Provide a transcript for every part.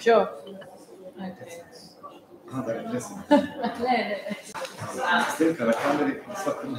Joe. Ah, da, neyse. Ne? Sen karakterleri sakın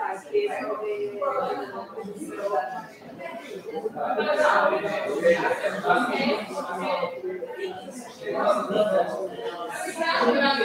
mas Obrigado,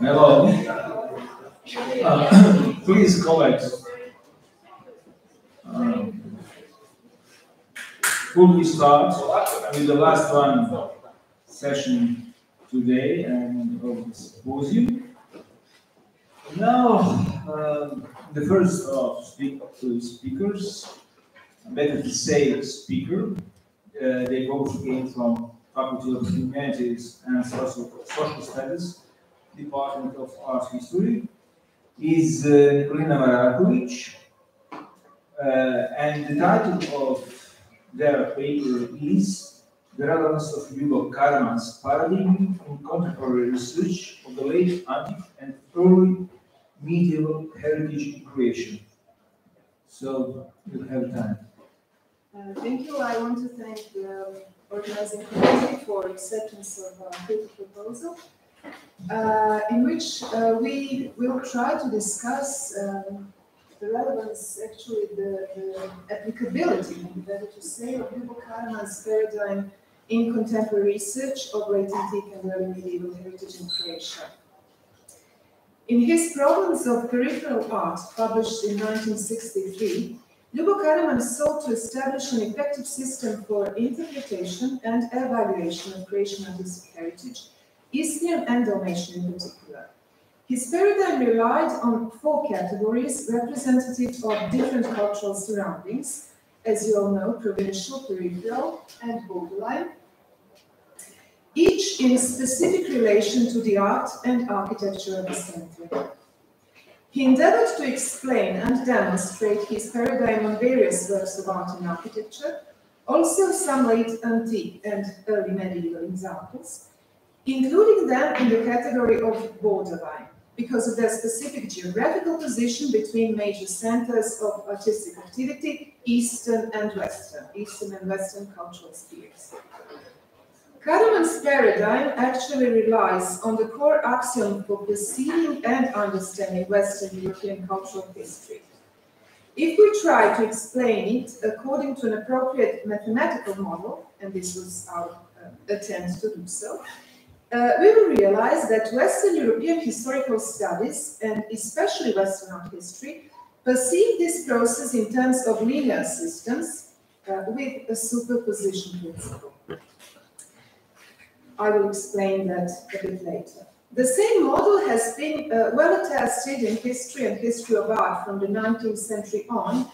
Hello. Uh, Please comment. Um, Could we start with the last one? session today and of the symposium. Now, um, the first of speak, speakers, better to say speaker, uh, they both came from Faculty of Humanities and Social, Social Studies, Department of Art History, is uh, Nikolina Maraković, and the title of their paper is The Relevance of Ljubo Karaman's Paradigm in Contemporary Research of the Late Antique and Early Medieval Heritage in Croatia. So you have time. Uh, Thank you. I want to thank the organizing committee for acceptance of our paper proposal, uh, in which uh, we will try to discuss um, the relevance, actually the, the applicability, maybe better to say, of Karaman's paradigm in contemporary research of late antique and early medieval heritage in Croatia. In his Problems of Peripheral Art, published in 1963, Ljubo Karaman sought to establish an effective system for interpretation and evaluation of Croatian artistic heritage, Eastern and Dalmatian in particular. His paradigm relied on four categories representative of different cultural surroundings, as you all know, provincial, peripheral, and borderline, each in specific relation to the art and architecture of the center. He endeavored to explain and demonstrate his paradigm on various works of art and architecture, also some late antique and early medieval examples, including them in the category of borderline, because of their specific geographical position between major centers of artistic activity, Eastern and Western, Eastern and Western cultural spheres. Karaman's paradigm actually relies on the core axiom for perceiving and understanding Western European cultural history. If we try to explain it according to an appropriate mathematical model, and this was our uh, attempt to do so, uh, we will realize that Western European historical studies, and especially Western art history, perceive this process in terms of linear systems uh, with a superposition principle. I will explain that a bit later. The same model has been uh, well attested in history and history of art from the 19th century on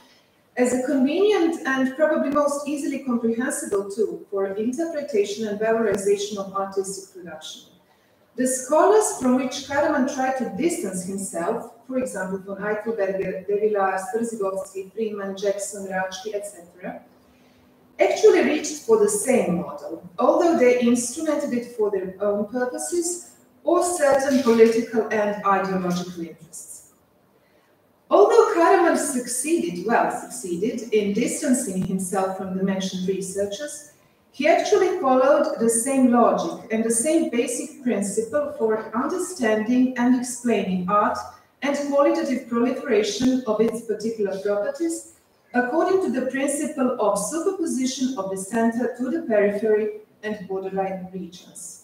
as a convenient and probably most easily comprehensible tool for interpretation and valorization of artistic production. The scholars from which Karaman tried to distance himself, for example, von Eitelberger, De Villars, Freeman, Jackson, Rajki, etc., actually reached for the same model, although they instrumented it for their own purposes or certain political and ideological interests. Although Karaman succeeded, well succeeded, in distancing himself from the mentioned researchers, he actually followed the same logic and the same basic principle for understanding and explaining art and qualitative proliferation of its particular properties according to the principle of superposition of the center to the periphery and borderline regions.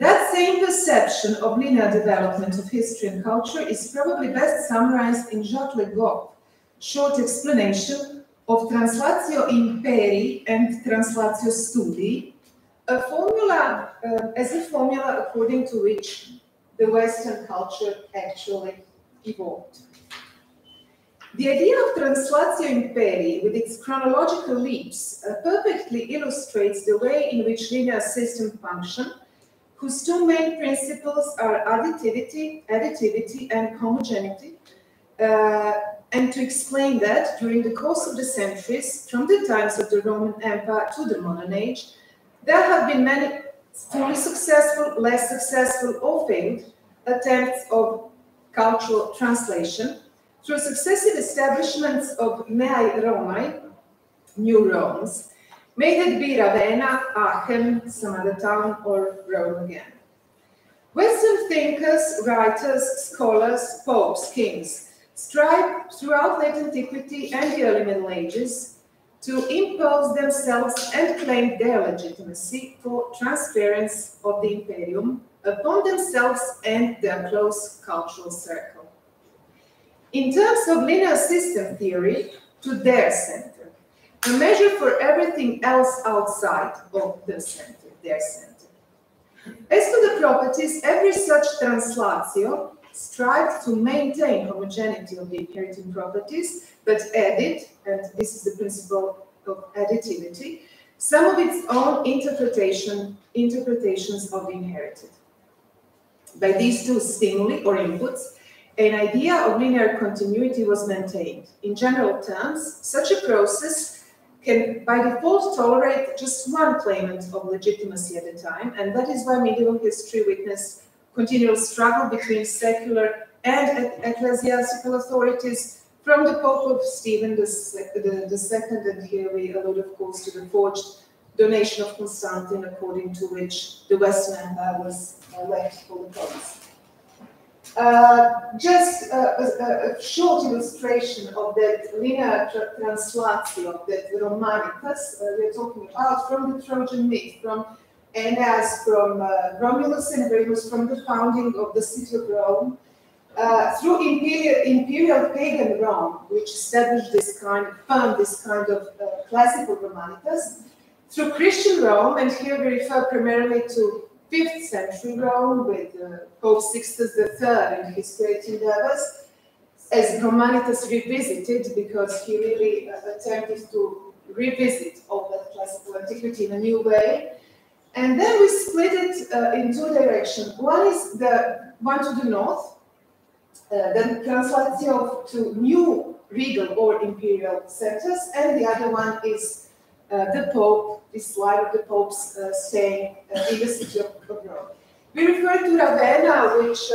That same perception of linear development of history and culture is probably best summarized in Jacques Le Goff's short explanation of Translatio Imperii and Translatio Studii, a formula uh, as a formula according to which the Western culture actually evolved. The idea of translatio imperii, with its chronological leaps, uh, perfectly illustrates the way in which linear systems function, whose two main principles are additivity, additivity, and homogeneity. Uh, and to explain that, during the course of the centuries, from the times of the Roman Empire to the modern age, there have been many fully successful, less successful, or failed attempts of cultural translation through successive establishments of Neai Romai, new Romes, may it be Ravenna, Aachen, some other town, or Rome again. Western thinkers, writers, scholars, popes, kings strive throughout late antiquity and the early Middle Ages to impose themselves and claim their legitimacy for transference of the imperium upon themselves and their close cultural circle in terms of linear system theory to their center, a measure for everything else outside of the center. their center. As to the properties, every such translatio strived to maintain homogeneity of the inheriting properties, but added, and this is the principle of additivity, some of its own interpretation, interpretations of the inherited. By these two stimuli or inputs, an idea of linear continuity was maintained. In general terms, such a process can by default tolerate just one claimant of legitimacy at a time, and that is why medieval history witnessed continual struggle between secular and ecclesiastical authorities from the Pope of Stephen II, and here we allude, of course, to the forged donation of Constantine, according to which the Western Empire was uh, left for the Popes. Uh, just a, a, short illustration of that linear tra translatio, that Romanitas, uh, we're talking about from the Trojan myth, from Aeneas, from uh, Romulus and Remus, from the founding of the city of Rome, uh, through imperial, imperial pagan Rome, which established this kind, found this kind of uh, classical Romanitas, through Christian Rome, and here we refer primarily to 5th century Rome with uh, Pope Sixtus III and his great endeavors, as Romanitas revisited because he really uh, attempted to revisit all that classical antiquity in a new way. And then we split it uh, in two directions. One is the one to the north, uh, the to new regal or imperial centers, and the other one is the Pope, this slide of the Pope's uh, staying uh, in the city of, of Rome. We refer to Ravenna, which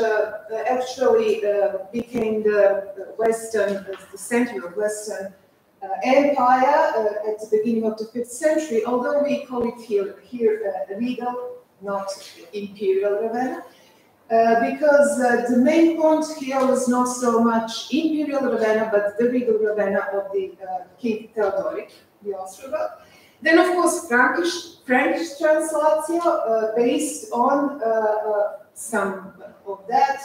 actually became the Western, the center of Western empire at the beginning of the 5th century, although we call it here, here regal, not imperial Ravenna. Uh, because uh, the main point here was not so much imperial Ravenna, but the regal Ravenna of the uh, King Theodoric, the Ostrogoth. Then, of course, Frankish, Frankish translatio uh, based on uh, uh, some of that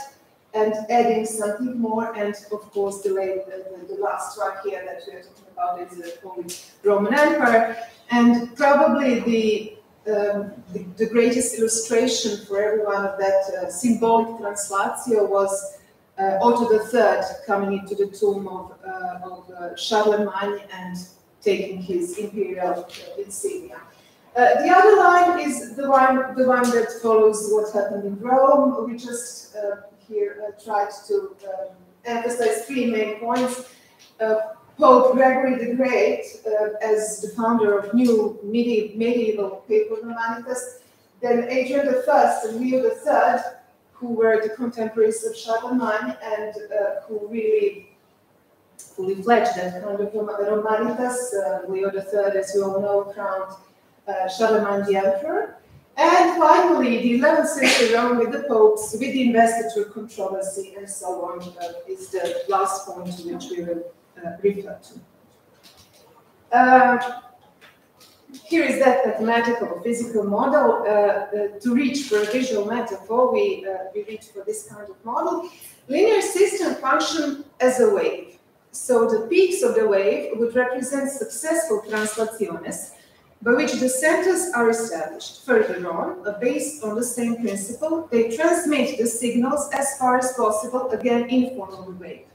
and adding something more. And of course, the, the, the, last one here that we are talking about is the Holy Roman Empire. And probably the, um, the, the, greatest illustration for everyone of that uh, symbolic translatio was uh, Otto III coming into the tomb of, uh, of Charlemagne and taking his imperial insignia. Uh, the other line is the one, the one that follows what happened in Rome. We just uh, here uh, tried to um, emphasize three main points. Uh, Pope Gregory the Great, uh, as the founder of new medieval, medieval papal Romanitas, then Adrian I and Leo III, who were the contemporaries of Charlemagne and uh, who really fully fledged that kind of Romanitas. Uh, Leo III, as you all know, crowned uh, Charlemagne the Emperor. And finally, the 11th century Rome with the popes, with the investiture controversy and so on, uh, is the last point to which we will uh, refer to. Uh, here is that mathematical physical model. To reach for a visual metaphor, we, we reach for this kind of model. Linear system function as a wave. So the peaks of the wave would represent successful translaciones by which the centers are established. Further on, uh, based on the same principle, they transmit the signals as far as possible, again in form of a wave.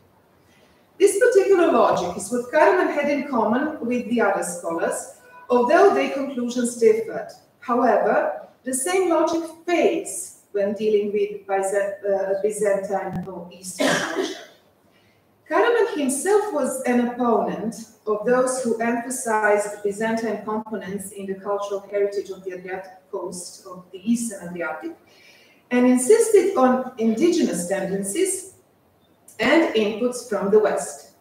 This particular logic is what Karaman had in common with the other scholars, although their conclusions differed. However, the same logic fades when dealing with uh, Byzantine or Eastern culture. Karaman himself was an opponent of those who emphasized Byzantine components in the cultural heritage of the Adriatic coast of the Eastern Adriatic and insisted on indigenous tendencies and inputs from the West.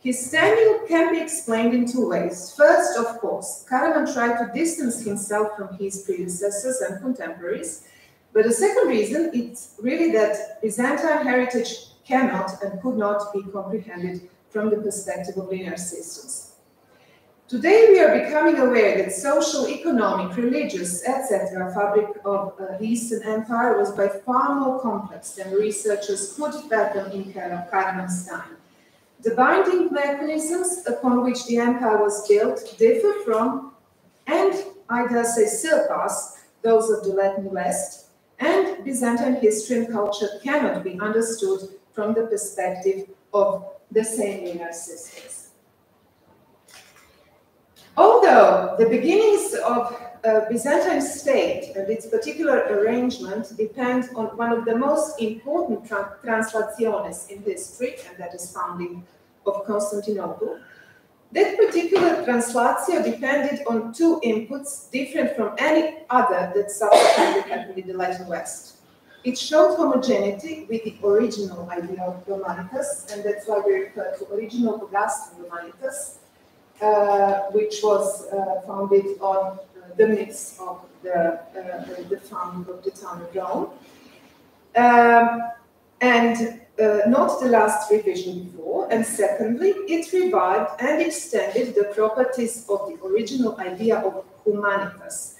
His standing can be explained in two ways. First, of course, Karaman tried to distance himself from his predecessors and contemporaries, but the second reason is really that Byzantine heritage cannot and could not be comprehended from the perspective of linear systems. Today we are becoming aware that social, economic, religious, etc. fabric of uh, the Eastern Empire was by far more complex than researchers could fathom in Karaman's time. The binding mechanisms upon which the empire was built differ from, and I dare say surpass, those of the Latin West, and Byzantine history and culture cannot be understood from the perspective of the same linear systems. Although the beginnings of Byzantine state and its particular arrangement depend on one of the most important tra translaciones in history, and that is founding of Constantinople, that particular translatio depended on two inputs different from any other that subsequently happened in the Latin West. It showed homogeneity with the original idea of humanitas, and that's why we refer to original Augustan humanitas, uh, which was uh, founded on uh, the myths of the, uh, the founding of the town of Rome. Um, and uh, not the last revision before, and secondly, it revived and extended the properties of the original idea of humanitas.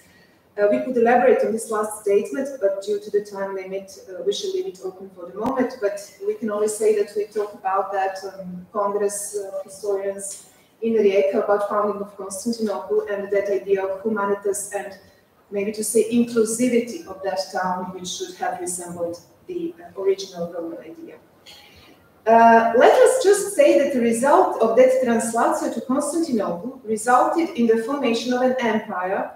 Uh, we could elaborate on this last statement, but due to the time limit, uh, we shall leave it open for the moment. But we can only say that we talk about that um, Congress uh, historians in Rijeka about founding of Constantinople and that idea of humanitas and maybe to say inclusivity of that town, which should have resembled the original Roman idea. Uh, let us just say that the result of that translatio to Constantinople resulted in the formation of an empire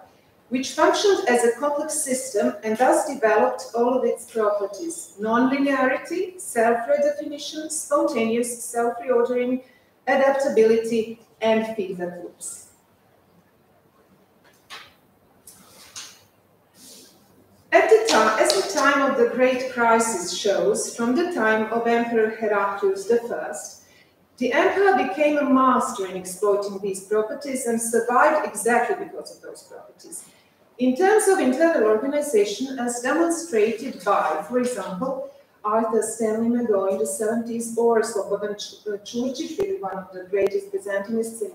which functioned as a complex system and thus developed all of its properties non-linearity, self-redefinition, spontaneous self-reordering, adaptability, and feedback loops. At the time, as the time of the Great Crisis shows, from the time of Emperor Heraclius I, the emperor became a master in exploiting these properties and survived exactly because of those properties. In terms of internal organization, as demonstrated by, for example, Arthur Stanley Magoe in the 70s or Slobodan Čurčić, one of the greatest Byzantinists in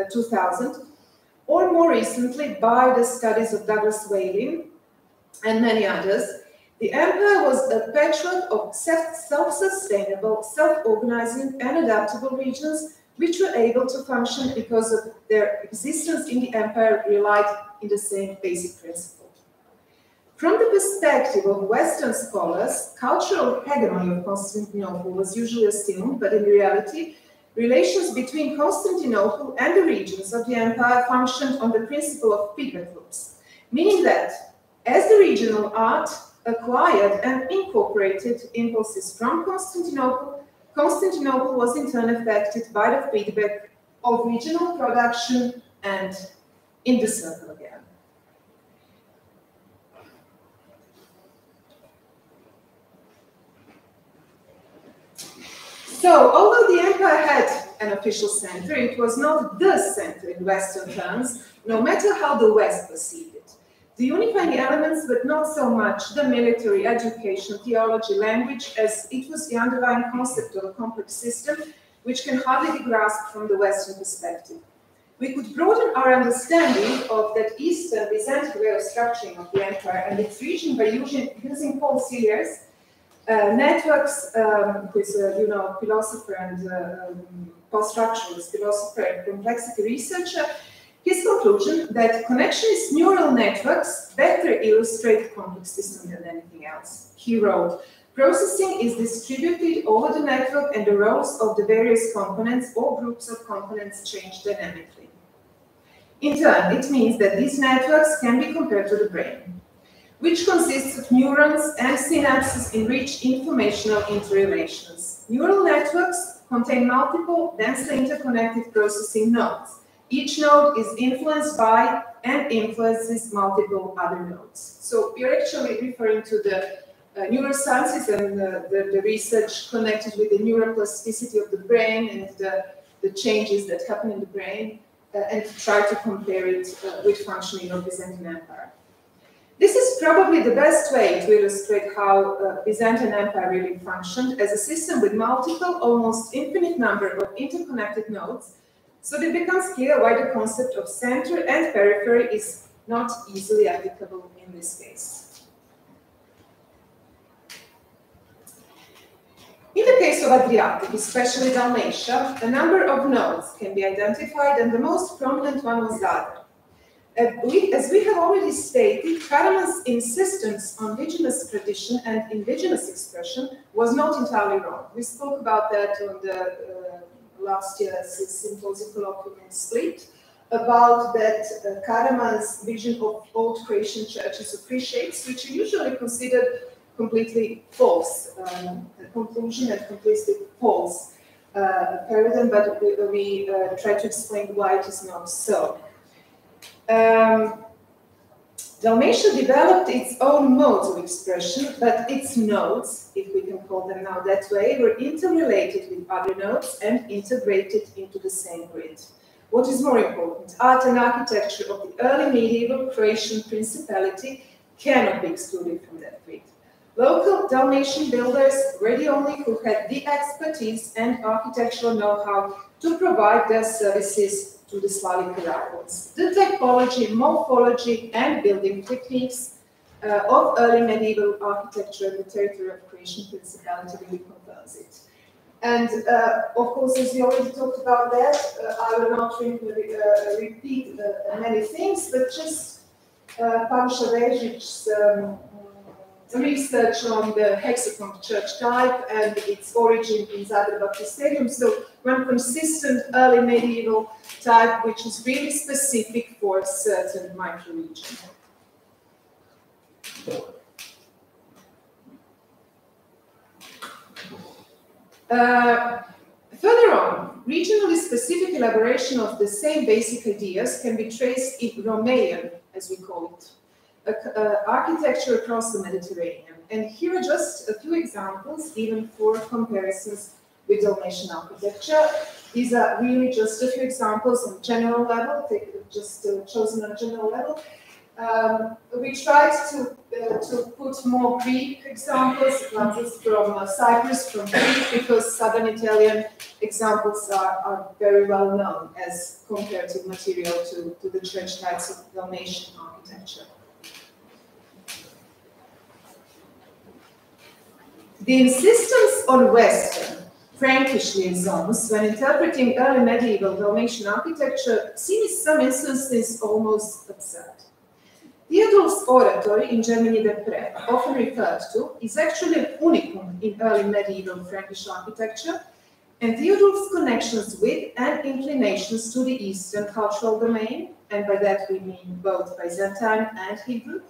uh, 2000, or more recently by the studies of Douglas Whalin and many others, the empire was a patchwork of self-sustainable, self-organizing and adaptable regions which were able to function because of their existence in the empire relied in the same basic principle. From the perspective of Western scholars, cultural hegemony of Constantinople was usually assumed, but in reality, relations between Constantinople and the regions of the empire functioned on the principle of feedback loops, meaning that as the regional art acquired and incorporated impulses from Constantinople, Constantinople was in turn affected by the feedback of regional production and in the circle again. So, although the empire had an official center, it was not the center in Western terms, no matter how the West perceived it. the unifying elements, but not so much the military, education, theology, language, as it was the underlying concept of a complex system which can hardly be grasped from the Western perspective. We could broaden our understanding of that Eastern Byzantine way of structuring of the empire and its region by using, using Paul uh, networks, um, who is a you know, philosopher and uh, um, post-structuralist philosopher and complexity researcher, his conclusion that connectionist neural networks better illustrate complex systems than anything else. He wrote, processing is distributed over the network and the roles of the various components or groups of components change dynamically. In turn, it means that these networks can be compared to the brain, which consists of neurons and synapses in rich informational interrelations. Neural networks contain multiple densely interconnected processing nodes each node is influenced by and influences multiple other nodes. So we're actually referring to the uh, neurosciences and the, the, research connected with the neuroplasticity of the brain and the, the changes that happen in the brain uh, and to try to compare it uh, with functioning of the Byzantine Empire. This is probably the best way to illustrate how uh, Byzantine Empire really functioned as a system with multiple, almost infinite number of interconnected nodes so it becomes clear why the concept of center and periphery is not easily applicable in this case. In the case of Adriatic, especially Dalmatia, a number of nodes can be identified and the most prominent one was Zadar. We, as we have already stated, Karaman's insistence on indigenous tradition and indigenous expression was not entirely wrong. We spoke about that on the uh, last year's symposium colloquium in Split, about that uh, Karaman's vision of old Croatian churches of three shapes, which are usually considered completely false um, conclusion and completely false uh, paradigm, but we, we uh, try to explain why it is not so. Um, Dalmatia developed its own modes of expression, but its nodes, if we can call them now that way, were interrelated with other nodes and integrated into the same grid. What is more important, art and architecture of the early medieval Croatian principality cannot be excluded from that grid. Local Dalmatian builders were the only who had the expertise and architectural know-how to provide their services to the Slavic Arabians. The typology, morphology, and building techniques uh, of early medieval architecture in the territory of Croatian Principality really confirms it. And uh, of course, as we already talked about that, uh, I will not re uh, repeat uh, many things, but just uh, Pavuša Vežić's um, research on the hexagon church type and its origin in Zagreb Stadium. So one consistent early medieval type which is really specific for a certain microregion. Uh, further on, regionally specific elaboration of the same basic ideas can be traced in Romanian, as we call it, architecture across the Mediterranean. And here are just a few examples, even for comparisons with Dalmatian architecture. These are really just a few examples on general level, just uh, chosen on general level. Um, we tried to uh, to put more Greek examples, examples from uh, Cyprus, from Greece, because Southern Italian examples are, are very well known as comparative material to, to the church types of Dalmatian architecture. The insistence on Western, Frankish liaisons when interpreting early medieval Dalmatian architecture seems in some instances almost absurd. Theodulf's oratory in Germigny-des-Prés, often referred to, is actually an unicum in early medieval Frankish architecture, and Theodulf's connections with and inclinations to the Eastern cultural domain, and by that we mean both Byzantine and Hebrew,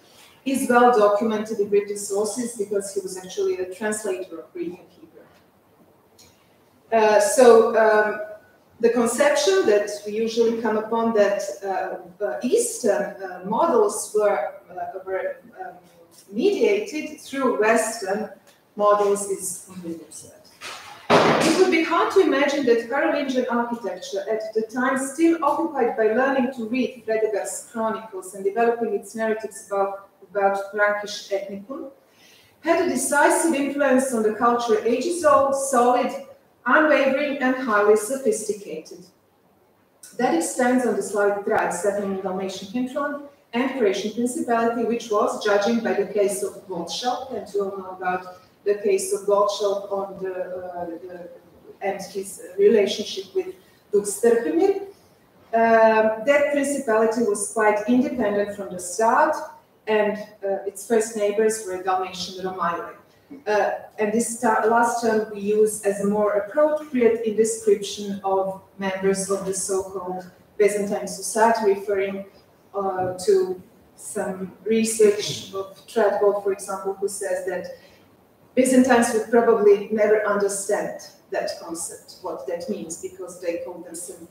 is well documented in British sources because he was actually a translator of Greek and Hebrew. Uh, so um, the conception that we usually come upon that uh, uh, Eastern uh, models were, uh, were um, mediated through Western models is completely absurd. It would be hard to imagine that Carolingian architecture, at the time still occupied by learning to read Fredegar's chronicles and developing its narratives about about Frankish ethnicum, had a decisive influence on the culture ages old, solid, unwavering, and highly sophisticated. That extends on the Slavic tribes settling in Dalmatian hinterland and Croatian Principality, which was, judging by the case of Gottschalk, and you all know about the case of Gottschalk on the, uh, the and his relationship with Duke Trpimir, uh, that principality was quite independent from the start, and uh, its first neighbors were Dalmatian Romaioi. Uh, and this last term we use as a more appropriate description of members of the so-called Byzantine society, referring uh, to some research of Treadwell, for example, who says that Byzantines would probably never understand that concept, what that means, because they call themselves,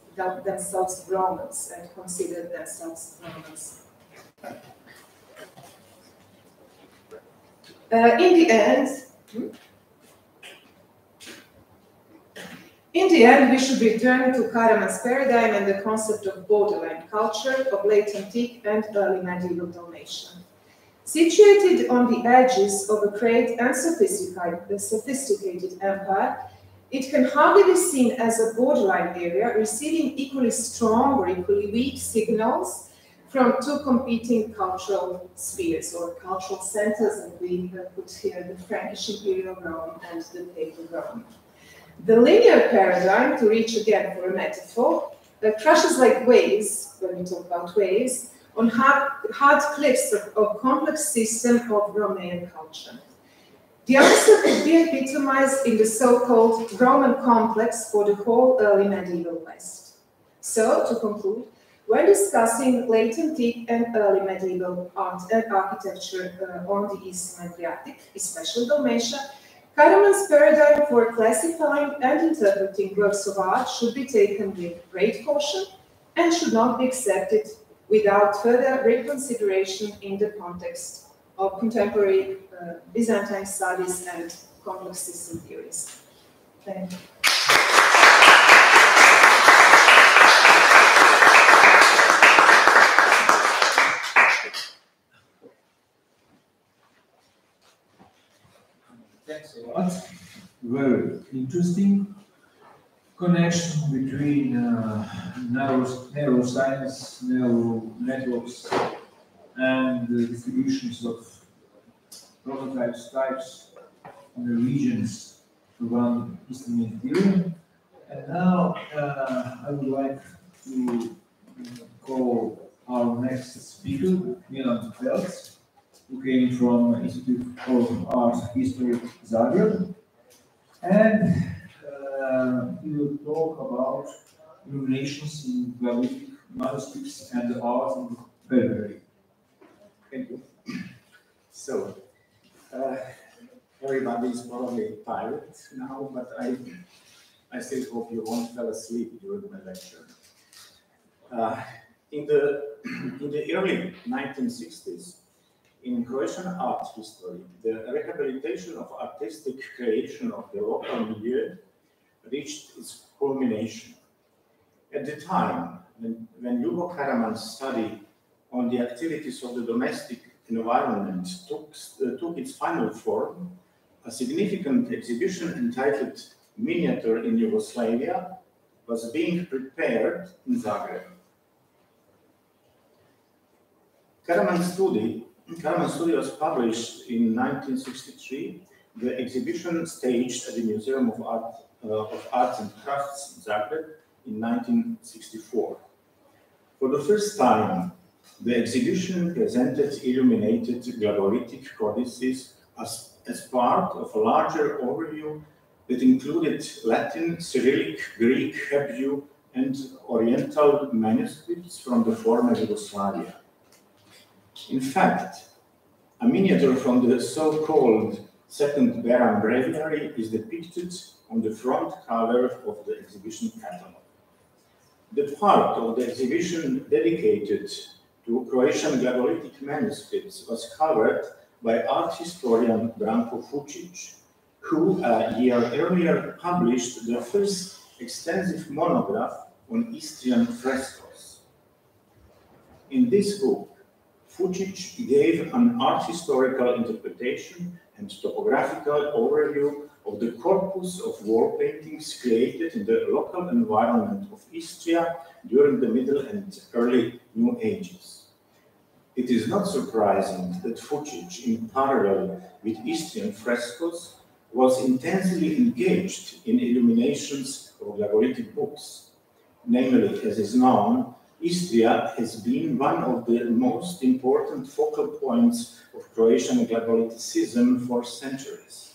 themselves Romans and consider themselves Romans. Uh, in the end, in the end, we should return to Karaman's paradigm and the concept of borderland culture of late antique and early medieval Dalmatia. Situated on the edges of a great and sophisticated, sophisticated empire, it can hardly be seen as a borderline area receiving equally strong or equally weak signals from two competing cultural spheres or cultural centers, and we put here the Frankish Imperial Rome and the Papal Rome. The linear paradigm, to reach again for a metaphor, that crushes like waves, when we talk about waves, on hard, hard cliffs of, of complex system of Romanian culture. The answer could be epitomized in the so-called Roman complex for the whole early medieval West. So, to conclude, when discussing late antique and early medieval art and architecture uh, on the Eastern Adriatic, especially Dalmatia, Karaman's paradigm for classifying and interpreting works of art should be taken with great caution and should not be accepted without further reconsideration in the context of contemporary uh, Byzantine studies and complex system theories. Thank you. A lot. Very interesting connection between uh, neuro, neuroscience, neural networks, and the distributions of prototypes types in the regions around Eastern Mediterranean. And now uh, I would like to call our next speaker, Milan Pelc, who came from Institute of Art History Zagreb. And uh, he will talk about illuminations in Glagolitic manuscripts and the art in Belgrade. Thank you. So, uh, everybody is probably tired now, but I, I still hope you won't fall asleep during my lecture. Uh, in the in the early 1960s, in Croatian art history, the rehabilitation of artistic creation of the local milieu reached its culmination. At the time, when, when Ljubo Karaman's study on the activities of the domestic environment took, uh, took its final form, a significant exhibition entitled Miniature in Yugoslavia was being prepared in Zagreb. Karaman's study, Karaman's study was published in 1963. The exhibition staged at the Museum of Art, uh, of Arts and Crafts in Zagreb in 1964. For the first time, the exhibition presented illuminated glagolitic codices as, as part of a larger overview that included Latin, Cyrillic, Greek, Hebrew, and Oriental manuscripts from the former Yugoslavia. In fact, a miniature from the so-called Second Beram Breviary is depicted on the front cover of the exhibition catalog. The part of the exhibition dedicated to Croatian glagolitic manuscripts was covered by art historian Branko Fucic, who a year earlier published the first extensive monograph on Istrian frescoes. In this book, Fucic gave an art historical interpretation and topographical overview of the corpus of wall paintings created in the local environment of Istria during the Middle and early New Ages. It is not surprising that Fucic, in parallel with Istrian frescoes, was intensely engaged in illuminations of Glagolitic books. Namely, as is known, Istria has been one of the most important focal points of Croatian Glagoliticism for centuries.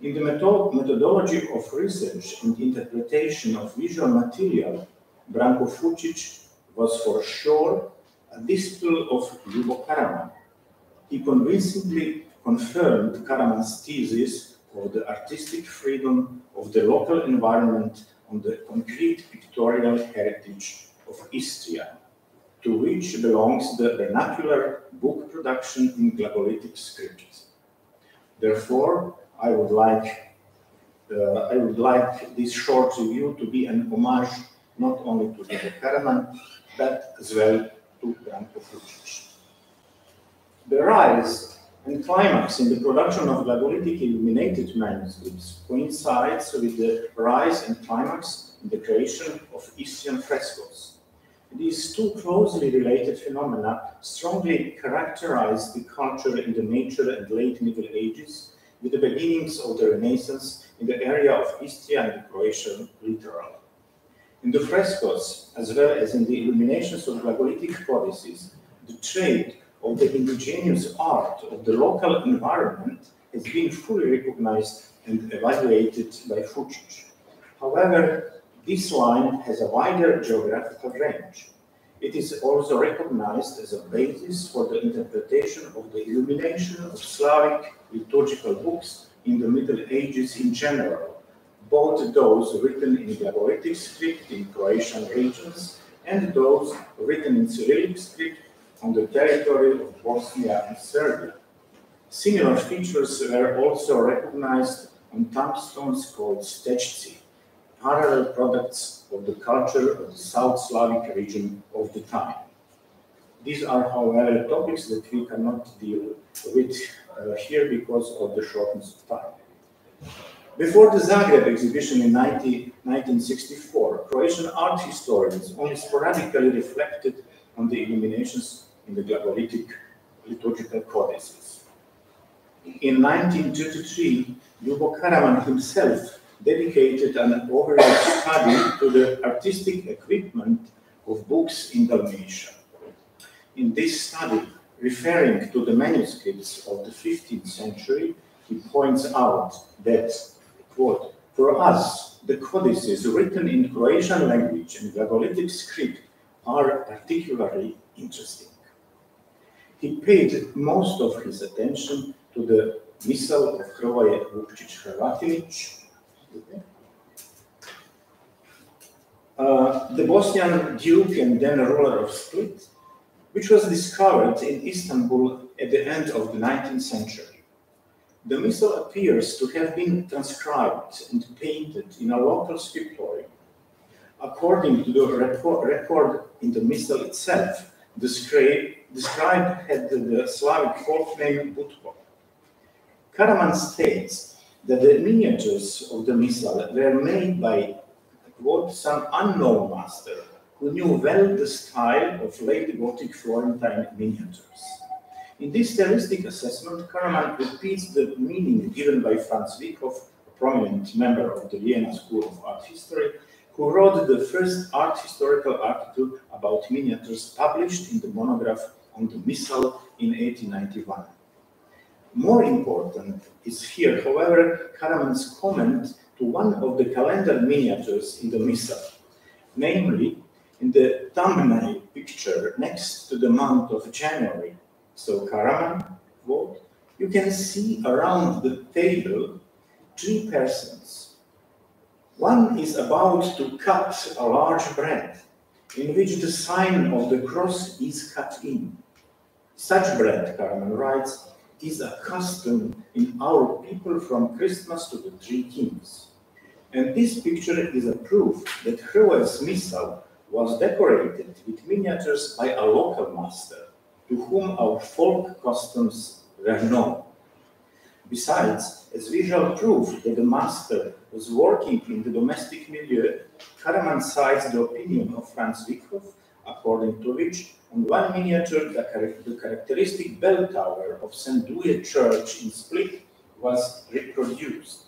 In the method methodology of research and interpretation of visual material, Branko Fucic was for sure a disciple of Ljubo Karaman. He convincingly confirmed Karaman's thesis of the artistic freedom of the local environment on the concrete pictorial heritage of Istria, to which belongs the vernacular book production in Glagolitic script. Therefore, I would like uh, I would like this short review to be an homage not only to Ljubo Karaman, but as well to Branko Fucic. The rise and climax in the production of Glagolitic illuminated manuscripts coincides with the rise and climax in the creation of Istrian frescoes. These two closely related phenomena strongly characterize the culture in the Mature and late Middle Ages, with the beginnings of the Renaissance in the area of Istria and the Croatian littoral. In the frescoes, as well as in the illuminations of Glagolitic codices, the trade of the indigenous art of the local environment has been fully recognized and evaluated by Fucic. However, this line has a wider geographical range. It is also recognized as a basis for the interpretation of the illumination of Slavic liturgical books in the Middle Ages in general, both those written in the Glagolitic script in Croatian regions and those written in Cyrillic script on the territory of Bosnia and Serbia. Similar features were also recognized on tombstones called stečci, parallel products of the culture of the South Slavic region of the time. These are, however, topics that we cannot deal with uh, here because of the shortness of time. Before the Zagreb exhibition in 19, 1964, Croatian art historians only sporadically reflected on the illuminations in the Glagolitic liturgical codices. In 1933, Ljubo Karaman himself dedicated an overall study to the artistic equipment of books in Dalmatia. In this study, referring to the manuscripts of the 15th century, he points out that, quote, for us, the codices written in Croatian language and Glagolitic script are particularly interesting. He paid most of his attention to the Missal of Hrvoje Vukčić Hrvatinić, uh, the Bosnian Duke and then ruler of Split, which was discovered in Istanbul at the end of the 19th century. The missal appears to have been transcribed and painted in a local scriptorium. According to the record, in the missal itself, the scribe, the scribe had the, the Slavic folk name Butko. Karaman states that the miniatures of the missal were made by quote, some unknown master who knew well the style of late Gothic Florentine miniatures. In this stylistic assessment, Karaman repeats the meaning given by Franz Wickhoff, a prominent member of the Vienna School of Art History, who wrote the first art historical article about miniatures published in the monograph on the Missal in 1891. More important is here, however, Karaman's comment to one of the calendar miniatures in the Missal, namely in the thumbnail picture next to the month of January. So Karaman, quote, you can see around the table three persons. One is about to cut a large bread in which the sign of the cross is cut in. Such bread, Karaman writes, is a custom in our people from Christmas to the Three Kings. And this picture is a proof that Hrvoje's missal was decorated with miniatures by a local master, to whom our folk customs were known. Besides, as visual proof that the master was working in the domestic milieu, Karaman cites the opinion of Franz Wickhoff, according to which on one miniature, the, char the characteristic bell tower of St. Duje Church in Split was reproduced.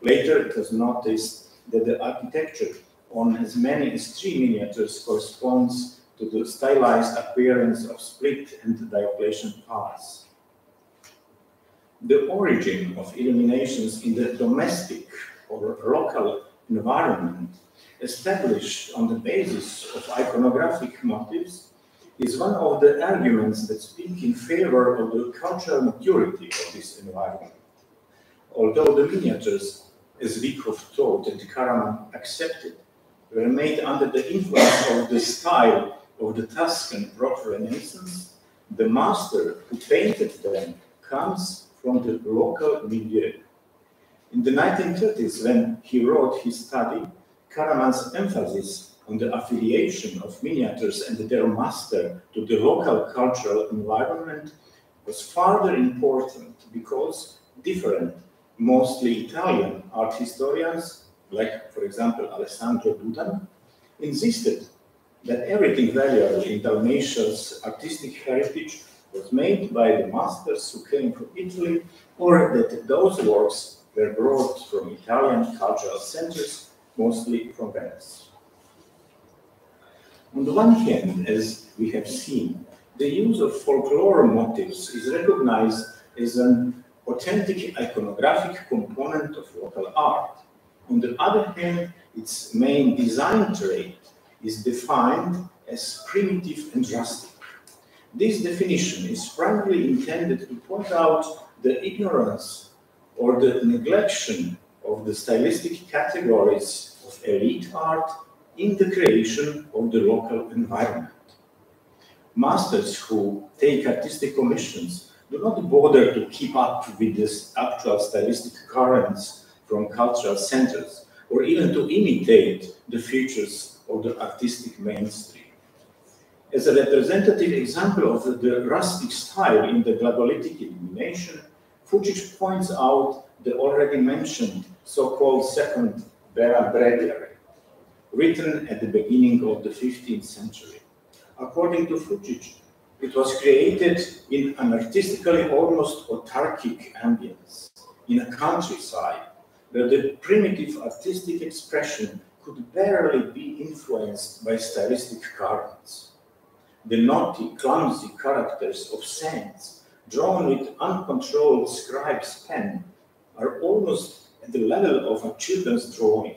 Later, it was noticed that the architecture on as many as three miniatures corresponds to the stylized appearance of Split and the Diocletian Palace. The origin of illuminations in the domestic or local environment established on the basis of iconographic motifs is one of the arguments that speak in favor of the cultural maturity of this environment. Although the miniatures, as Wickhoff taught and Karaman accepted, were made under the influence of the style of the Tuscan Baroque Renaissance, the master who painted them comes from the local milieu. In the 1930s, when he wrote his study, Karaman's emphasis on the affiliation of miniatures and their master to the local cultural environment was further important because different, mostly Italian art historians, like, for example, Alessandro Dudan, insisted that everything valuable in Dalmatia's artistic heritage was made by the masters who came from Italy, or that those works were brought from Italian cultural centers, mostly from Venice. On the one hand, as we have seen, the use of folklore motifs is recognized as an authentic iconographic component of local art. On the other hand, its main design trait is defined as primitive and rustic. This definition is primarily intended to point out the ignorance or the neglection of the stylistic categories of elite art in the creation of the local environment. Masters who take artistic commissions do not bother to keep up with the actual stylistic currents from cultural centers or even to imitate the features of the artistic mainstream. As a representative example of the rustic style in the glagolitic illumination, Fucic points out the already mentioned so-called second Beram Breviary, written at the beginning of the 15th century. According to Fucic, it was created in an artistically almost autarkic ambience, in a countryside, where the primitive artistic expression could barely be influenced by stylistic currents. The naughty, clumsy characters of saints, drawn with uncontrolled scribe's pen, are almost at the level of a children's drawing.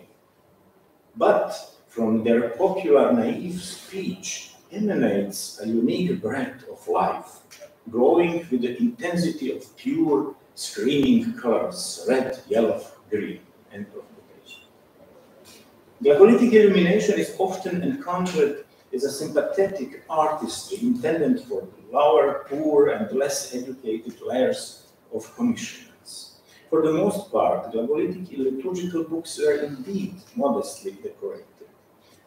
But from their popular naive speech emanates a unique breath of life, glowing with the intensity of pure, screaming colors, red, yellow, green, and quotation. Glagolitic illumination is often encountered as a sympathetic artistry intended for the lower, poor, and less educated layers of commissioners. For the most part, glagolitic liturgical books were indeed modestly decorated.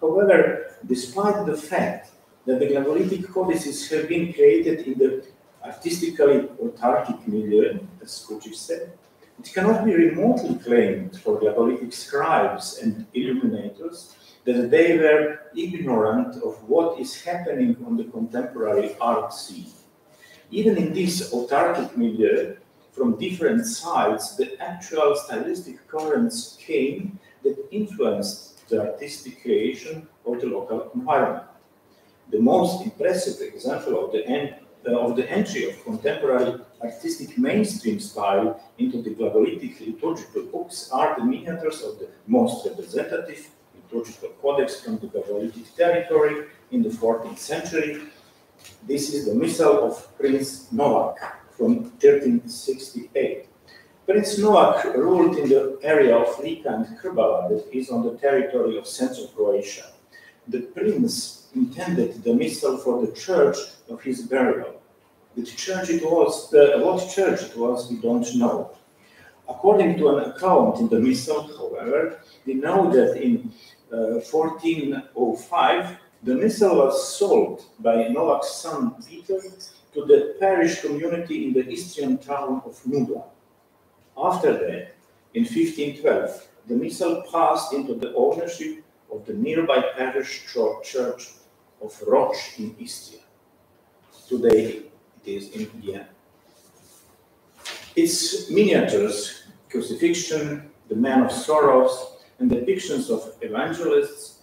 However, despite the fact that the glagolitic codices have been created in the artistically autarkic milieu, as Fucic said, it cannot be remotely claimed for the glagolitic scribes and illuminators that they were ignorant of what is happening on the contemporary art scene. Even in this autarkic milieu, from different sides, the actual stylistic currents came that influenced the artistic creation of the local environment. The most impressive example of the, en uh, of the entry of contemporary artistic mainstream style into the glagolitic liturgical books are the miniatures of the most representative liturgical codex from the glagolitic territory in the 14th century. This is the Missal of Prince Novak from 1368. Prince Novak ruled in the area of Lika and Krbava that is on the territory of central Croatia. The prince intended the missal for the church of his burial. Which church it was, uh, what church it was, we don't know. According to an account in the missal, however, we know that in uh, 1405, the missal was sold by Novak's son Peter to the parish community in the eastern town of Nubla. After that, in 1512, the missal passed into the ownership of the nearby parish church of Roč in Istria. Today it is in Vienna. Its miniatures, crucifixion, the man of sorrows, and depictions of evangelists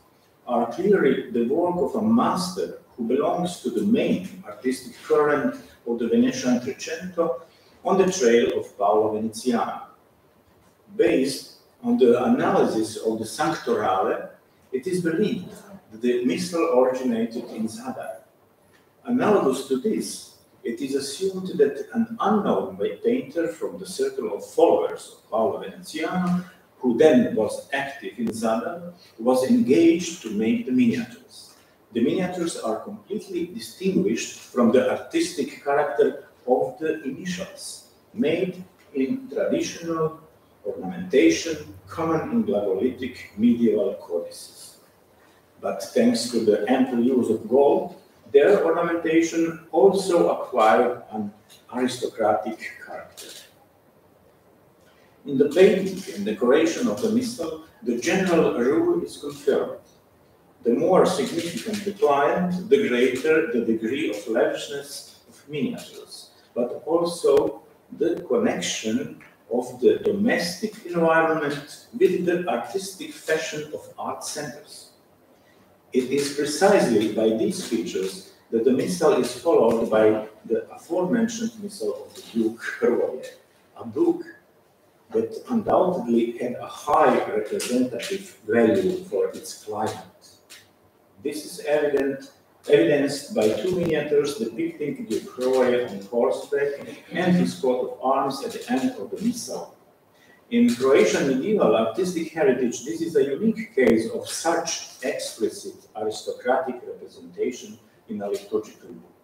are clearly the work of a master who belongs to the main artistic current of the Venetian Trecento on the trail of Paolo Veneziano. Based on the analysis of the Sanctorale, it is believed that the missal originated in Zadar. Analogous to this, it is assumed that an unknown painter from the circle of followers of Paolo Veneziano, who then was active in Zadar, was engaged to make the miniatures. The miniatures are completely distinguished from the artistic character of the initials, made in traditional ornamentation common in glagolitic medieval codices. But thanks to the ample use of gold, their ornamentation also acquired an aristocratic character. In the painting and decoration of the missal, the general rule is confirmed. The more significant the client, the greater the degree of lavishness of miniatures, but also the connection of the domestic environment with the artistic fashion of art centers. It is precisely by these features that the missal is followed by the aforementioned missal of the Duke Hrvoje, a book that undoubtedly had a high representative value for its climate. This is evident, evidenced by two miniatures depicting the Hrvoje on horseback and his coat of arms at the end of the missal. In Croatian medieval artistic heritage, this is a unique case of such explicit aristocratic representation in a liturgical book.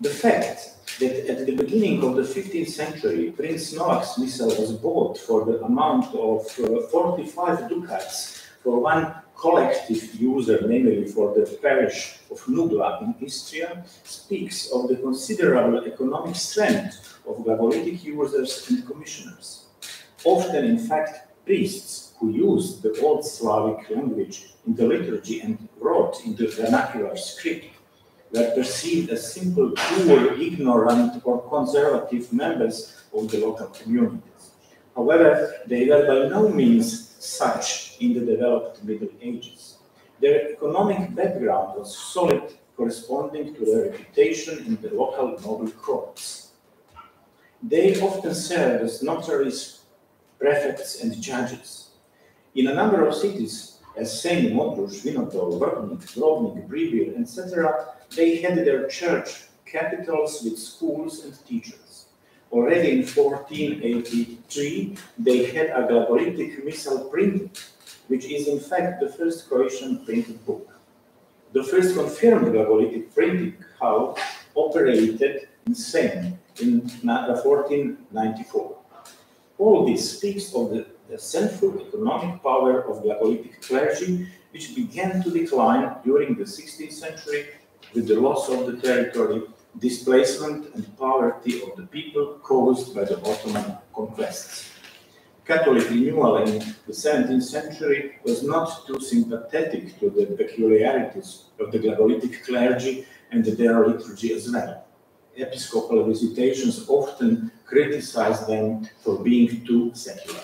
The fact that at the beginning of the 15th century, Prince Novak's missal was bought for the amount of uh, 45 ducats for one collective user, namely for the parish of Nugla in Istria, speaks of the considerable economic strength of glagolitic users and commissioners. Often, in fact, priests who used the Old Slavic language in the liturgy and wrote in the vernacular script were perceived as simple, poor, ignorant, or conservative members of the local communities. However, they were by no means such in the developed Middle Ages. Their economic background was solid, corresponding to their reputation in the local noble courts. They often served as notaries, prefects, and judges. In a number of cities, as Saint Modruš, Vinodol, Vrbnik, Drivenik, Bribir, etc., they had their church capitals with schools and teachers. Already in 1483, they had a glagolitic missal printed, which is in fact the first Croatian printed book. The first confirmed glagolitic printing house operated in Senj in 1494. Uh, All this speaks of the, the central economic power of glagolitic clergy, which began to decline during the 16th century with the loss of the territory, displacement and poverty of the people caused by the Ottoman conquests. Catholic renewal in the 17th century was not too sympathetic to the peculiarities of the glagolitic clergy and their liturgy as well. Episcopal visitations often criticized them for being too secular.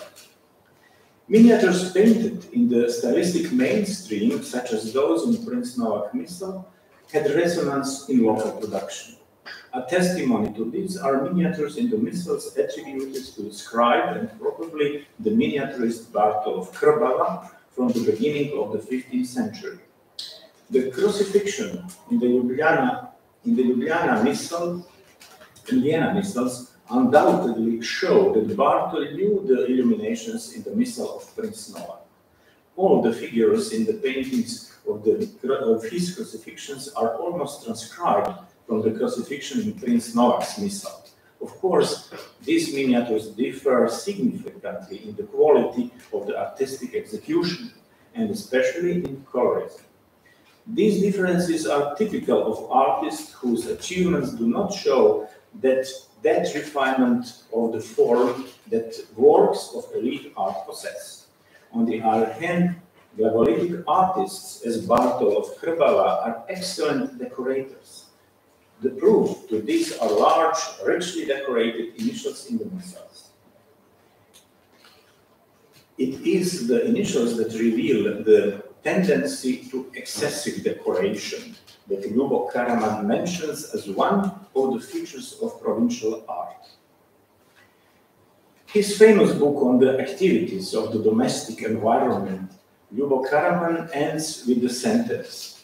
Miniatures painted in the stylistic mainstream, such as those in Prince Novak Missal, had resonance in local production. A testimony to this are miniatures in the missals attributed to the scribe and probably the miniaturist Bartol of Krbava from the beginning of the 15th century. The crucifixion in the Ljubljana, in the Ljubljana missal, in Vienna missals, undoubtedly show that Bartol knew the illuminations in the missal of Prince Novak. All the figures in the paintings of, the, of his crucifixions are almost transcribed from the crucifixion in Prince Novak's missal. Of course, these miniatures differ significantly in the quality of the artistic execution and especially in colorism. These differences are typical of artists whose achievements do not show that that refinement of the form that works of elite art possess. On the other hand, glagolitic artists as Bartol of Krbava are excellent decorators. The proof to this are large, richly decorated initials in the missals. It is the initials that reveal the tendency to excessive decoration that Ljubo Karaman mentions as one of the features of provincial art. His famous book on the activities of the domestic environment, Ljubo Karaman ends with the sentence,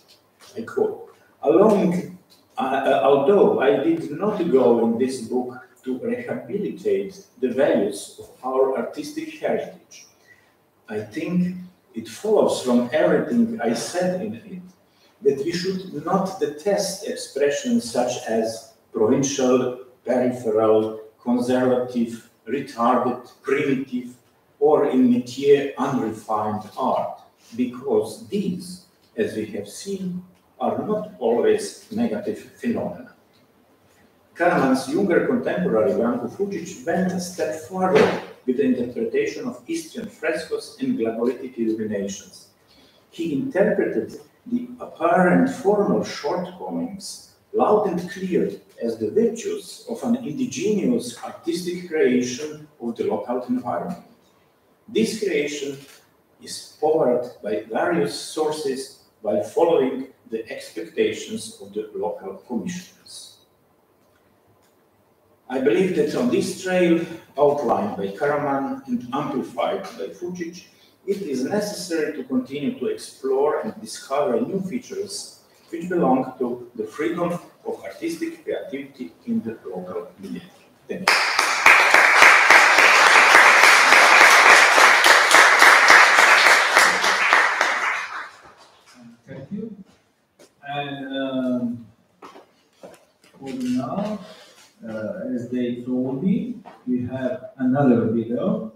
I quote, Along, uh, uh, although I did not go in this book to rehabilitate the values of our artistic heritage, I think it follows from everything I said in it that we should not detest expressions such as provincial, peripheral, conservative, retarded, primitive, or in métier unrefined art, because these, as we have seen, are not always negative phenomena. Karaman's younger contemporary Branko Fucic went a step further with the interpretation of Istrian frescoes and glagolitic illuminations. He interpreted the apparent formal shortcomings loud and clear as the virtues of an indigenous artistic creation of the local environment. This creation is powered by various sources while following the expectations of the local commissioners. I believe that on this trail outlined by Karaman and amplified by Fucic, it is necessary to continue to explore and discover new features which belong to the freedom of artistic creativity in the local media. Thank you. Thank you. And um, for now, uh, as they told me, we have another video.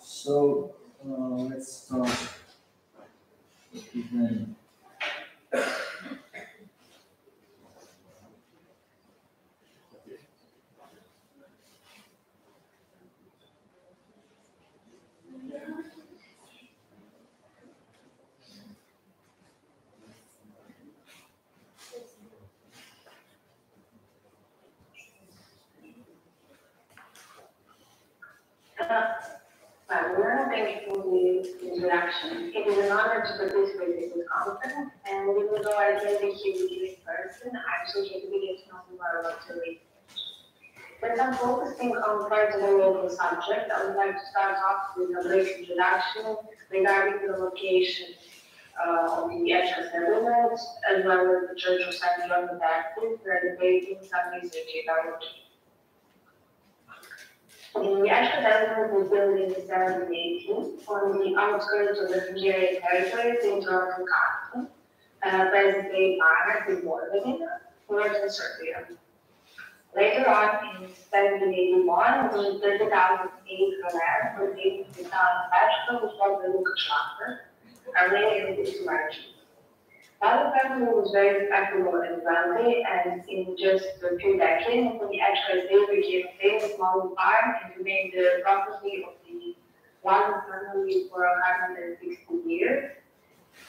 So uh, let's start with them. Well, Lorna, thank you for the introduction. It is an honor to participate in this conference, and even though I can't be here with you in person, I actually get to get to know you more about your research. Since I'm focusing on quite a local subject, I would like to start off with a brief introduction regarding the location uh, of the Ečka settlement, as well as the Church of St. John the Baptist, where the bathing some research about Ečka settlement was built in 1718 on the outskirts of the Hungarian territories in Torontál Castle, uh, Banat in Vojvodina, northern Serbia. Later on, in 1781, the 30,000 acre land was given to the town of Ečka, which was the Lukaschlager, and later Other family was very respectable and wealthy, and in just a few decades, the Ečka estate became a famous model farm and remained the property of the one family for 160 years.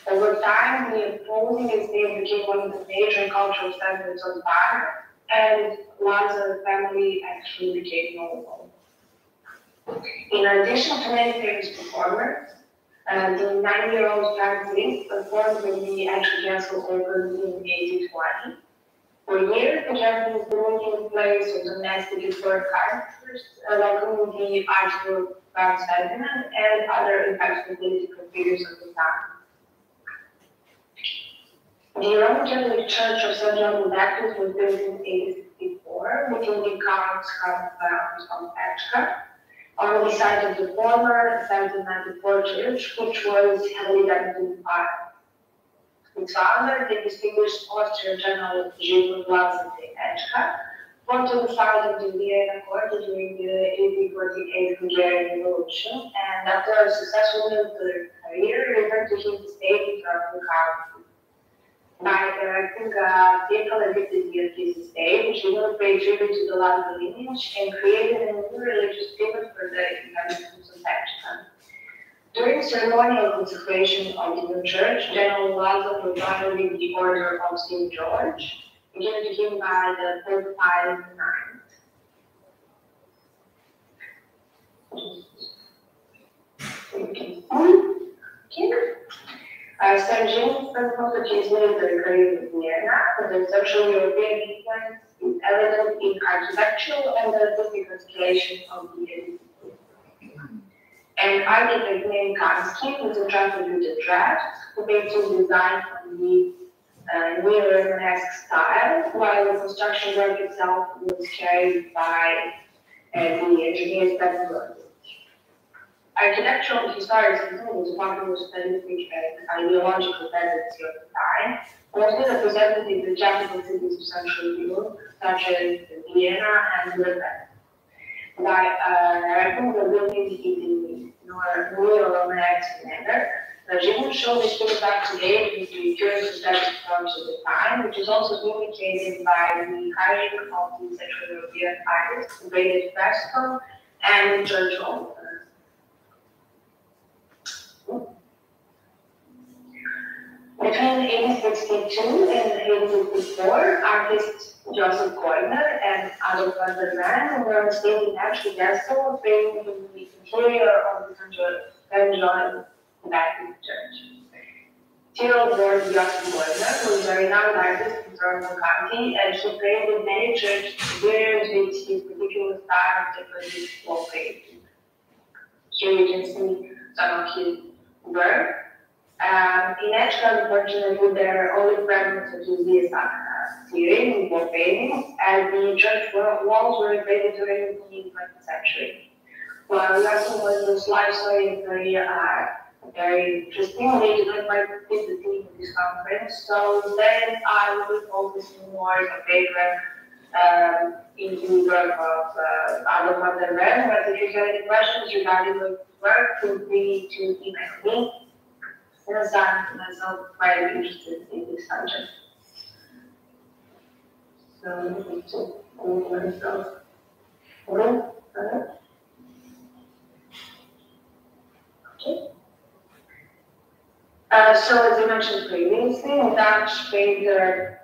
Over time, the imposing estate became one of the major cultural centers of Ghana, and Lazar family actually became notable. In addition to many famous performers, uh, the nine-year-old Francis performed when the actual castle opened in 1820. For years, the Japanese Dominion plays of domestic historic characters, uh, like the Archduke Franz Ferdinand and other impactful political figures of the time. The Roman Catholic Church of St. John the Baptist was built in 1864, which will become grounds of Ečka on the site of the former 1794 church, which was heavily damaged in fire. Its founder, the distinguished Austrian General Zsigmond Lazaty Ečka, fought on the side of the Vienna court during the 1848 Hungarian Revolution, and after a successful military career, returned to his estate in Torontál By erecting uh, a vehicle erected near his estate, Zsigmond paid tribute to the Lazaty lineage and created a new religious pivot for the inhabitants of Ečka. During ceremonial consecration of the new church, General was honored with the Order of St. George, given to him by the Pope Pius IX. Here. James property is military grade in Vienna, with the social European influence is evident in architectural and artistic installation of the. And architect named Kansky was attracted with the draft, who some design from the uh, neo-Romanesque style, while the construction work itself was carried by uh, the engineers that. Architectural historicism was part of the stylistic and ideological tendency of the time, mostly represented in the capital cities of Central Europe, such as Vienna and Budapest. By uh, building in the neo-Romanesque manner, the Zsigmond show is put back today with the current aesthetic forms of the time, which is also indicated by the hiring of the Central European artists created fresco and church altars. Between 1862 and 1864, artists Joseph Goldner and Adolf van der Mann were staying in Ashby Castle, painting the interior of the St. John Baptist Church. Theo born Joachim Goldner, is a renowned artist in Torontál County, and he created many church interiors with his particular style of decorative wall painting. Here you can see some of his work. Um, in Ashland, unfortunately, there are only fragments of his DSR series in wall paintings, and the church walls were created during the 20th century. Well, Joachim Goldner's life story career are very interesting. We did fit the theme of this conference, so then I will be focusing more on paper into the work of uh, Adam van der. But if you have any questions regarding the work, feel free to email me. I'm myself quite interested in this subject. So, I to open myself. Okay, alright. Okay. Uh, so as I mentioned previously, Dutch painter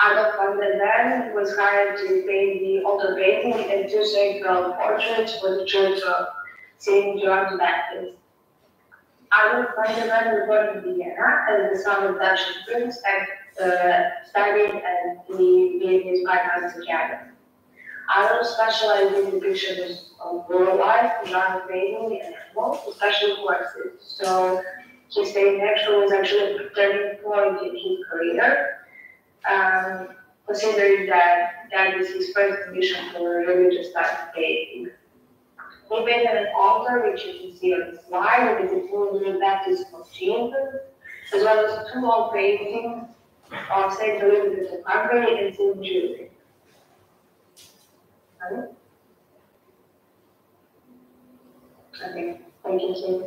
Adolf van der Ven was hired to paint the altar painting and two sacral portraits for the Church of Saint John the Baptist. Ven was born in Vienna as the son of Dutch immigrants and uh, studied at the Viennese Arts Academy. Adolf specialized in depictions of rural life, genre painting, and animals, especially horses. So his staying actually was actually a turning point in his career, um, considering that that is his first commission for religious type of painting. He painted an altar, which you can see on the slide, with the two Baptist of Jesus, as well as two wall paintings of Saint Elizabeth of Hungary and Saint Jude. Right? Okay, thank you, Kim.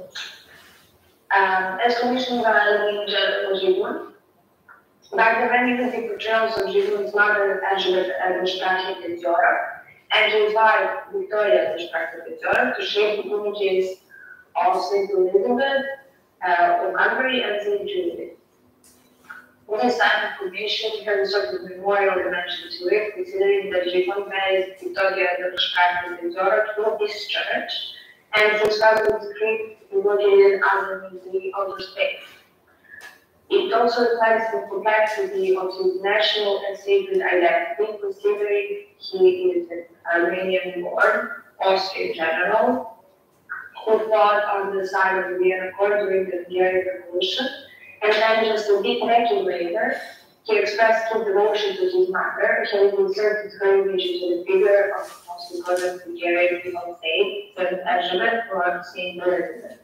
Um, as commissioned by Angela Zygmunt, Dr. Benjamin the portrayals of Zygmunt's mother, Angela Edelstrache Petzora, and wife, Victoria Edelstrache Petzora, to shape the images of Saint Elizabeth uh, of Hungary and. With this type of commission, has a sort of memorial dimension to it, considering that Zygmunt married Victoria Edelstrache Petzora to this church, and family's crypt is located underneath the outer space. It also reflects the complexity of his national and sacred identity, considering he is an Armenian-born Austrian general who fought on the side of the Vienna Court during the Hungarian Revolution, and then just a bit decade later, he expressed his devotion to his mother, he inserted her image into the figure of the most important Hungarian female saint, Saint Elizabeth or Saint Elizabeth.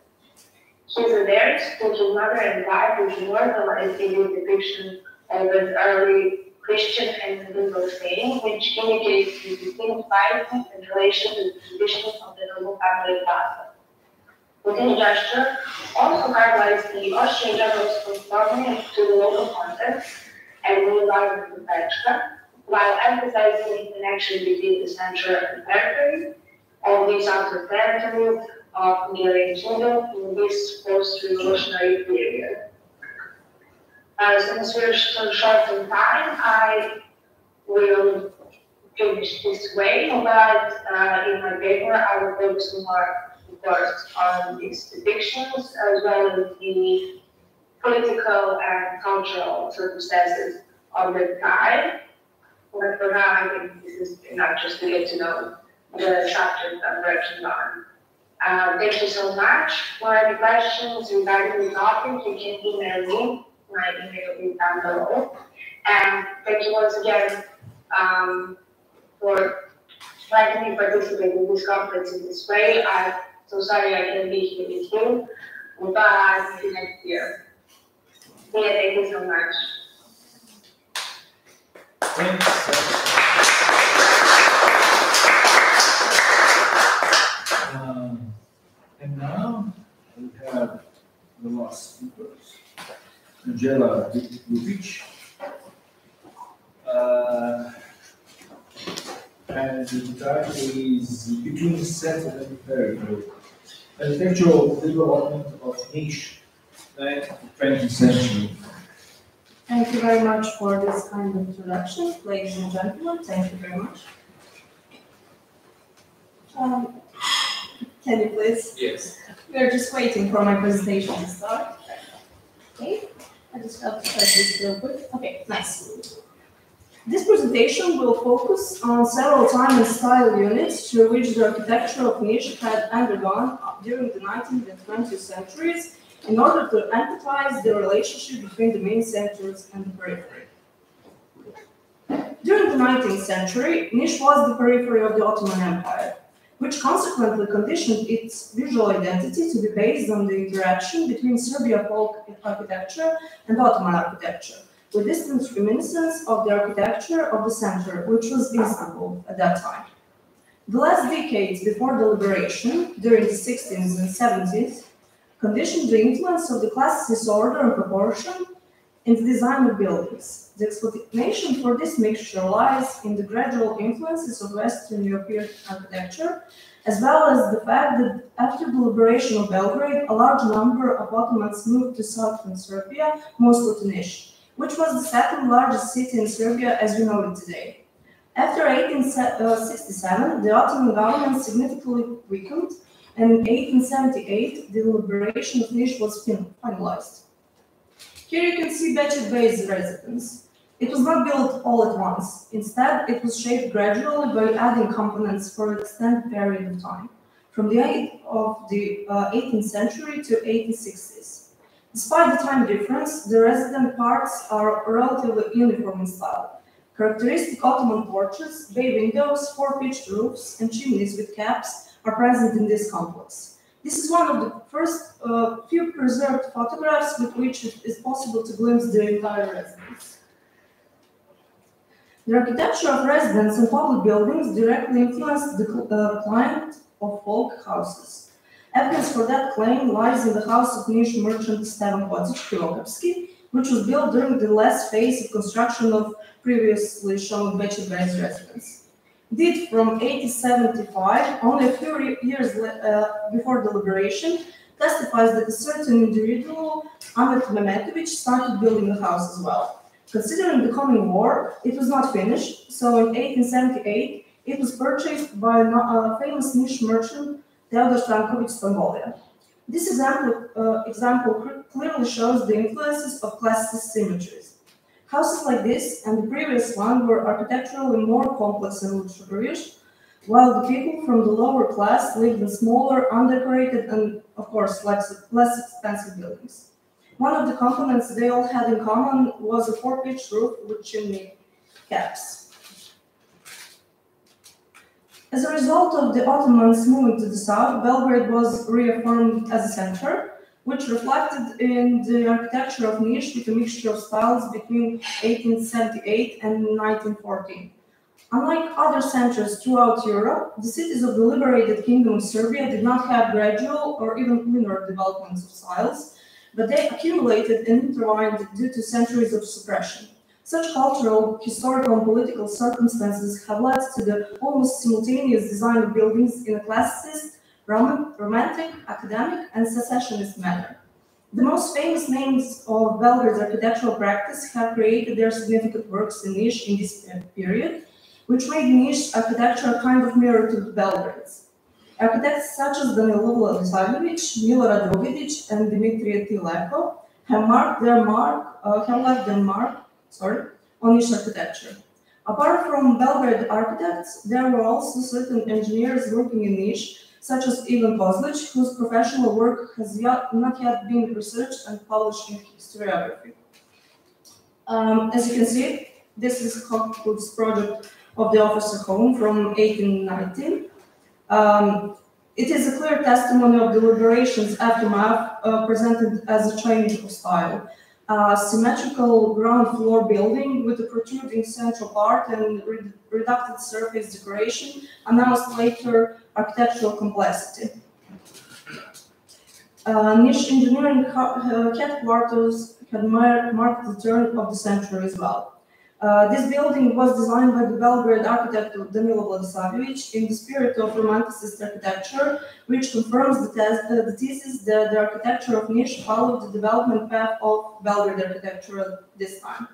His adherence to mother and wife uh, is immortalized in the depiction of uh, an early Christian and medieval saint, which indicates his distinct piety in relation to the traditions of the noble family plaza. Within gesture, also highlights the Austrian general's conformity to the local context and the environment of Berchka, while emphasizing the connection between the center and periphery of these outer territories of Hungarian kingdom in this post-revolutionary period. Uh, since we're so short in time, I will finish this way, but uh, in my paper, I will focus more, of course, on these depictions as well as the political and cultural circumstances of the time. But for now, I think this is enough just to get to know the chapters I'm working on. Uh, thank you so much. For any questions regarding the topic, you can email me. My email is down below. And thank you once again um, for letting me participate in this conference in this way. I'm so sorry I can't be here with you, but see you next year. Yeah, thank you so much. Um, Now we have the last speakers. Angela Lubic. Uh, And the title is Between Settled and Territory. Architectural development of Niš, ninth to twentieth century. Thank you very much for this kind of introduction, ladies and gentlemen, thank you very much. Um, Can you please? Yes. We're just waiting for my presentation to start. Okay, I just have to type this real quick. Okay, nice. This presentation will focus on several time and style units through which the architecture of Niš had undergone during the 19th and 20th centuries in order to emphasize the relationship between the main centers and the periphery. During the 19th century, Niš was the periphery of the Ottoman Empire, which consequently conditioned its visual identity to be based on the interaction between Serbia folk architecture and Ottoman architecture, with distant reminiscence of the architecture of the center, which was Istanbul at that time. The last decades before the liberation, during the 16th and 17th, conditioned the influence of the classicist order and proportion in the design of buildings. The explanation for this mixture lies in the gradual influences of Western European architecture, as well as the fact that after the liberation of Belgrade, a large number of Ottomans moved to southern Serbia, mostly to Niš, which was the second largest city in Serbia as we know it today. After 1867, the Ottoman government significantly weakened, and in 1878, the liberation of Niš was finalized. Here you can see Bey's residence. It was not built all at once. Instead, it was shaped gradually by adding components for an extended period of time, from the end of the uh, 18th century to 1860s. Despite the time difference, the resident parts are relatively uniform in style. Characteristic Ottoman porches, bay windows, four-pitched roofs, and chimneys with caps are present in this complex. This is one of the first uh, few preserved photographs with which it is possible to glimpse the entire residence. The architecture of residence and public buildings directly influenced the uh, climate of folk houses. Evidence for that claim lies in the house of Niš merchant Stevan Hodzic which was built during the last phase of construction of previously shown Bechet Bey's residence did from 1875, only a few years uh, before the liberation, testifies that a certain individual, Ahmet Mehmetovic, started building the house as well. Considering the coming war, it was not finished, so in 1878, it was purchased by a famous Niš merchant, Theodor Stankovic Stambolia. This example, uh, example clearly shows the influences of classicist symmetries. Houses like this and the previous one were architecturally more complex and luxurious, while the people from the lower class lived in smaller, undecorated, and of course less, less expensive buildings. One of the components they all had in common was a four-pitched roof with chimney caps. As a result of the Ottomans moving to the south, Belgrade was reaffirmed as a center, which reflected in the architecture of Niš with a mixture of styles between 1878 and 1914. Unlike other centers throughout Europe, the cities of the liberated Kingdom of Serbia did not have gradual or even linear developments of styles, but they accumulated and intertwined due to centuries of suppression. Such cultural, historical, and political circumstances have led to the almost simultaneous design of buildings in a classicist, romantic, academic, and secessionist manner. The most famous names of Belgrade's architectural practice have created their significant works in Niš in this period, which made Niš architecture a kind of mirror to Belgrade's. Architects such as Danilo Vladisavljević, Milorad Ruvidić, and Dimitrije T. Leko have marked their mark, uh, have left their mark, sorry, on Niš architecture. Apart from Belgrade architects, there were also certain engineers working in Niš such as Ivan Kozlic, whose professional work has yet, not yet been researched and published in historiography. Um, as you can see, this is Hopwood's project of the officer home from 1819. Um, it is a clear testimony of the liberation's aftermath uh, presented as a change of style. A symmetrical ground floor building with a protruding central part and re reducted surface decoration announced later architectural complexity. Uh, Niš engineering uh, headquarters had marked the turn of the century as well. Uh, this building was designed by the Belgrade architect Danilo Vladisavljević in the spirit of Romanticist architecture, which confirms the, uh, the, thesis that the architecture of Niš followed the development path of Belgrade architecture at this time.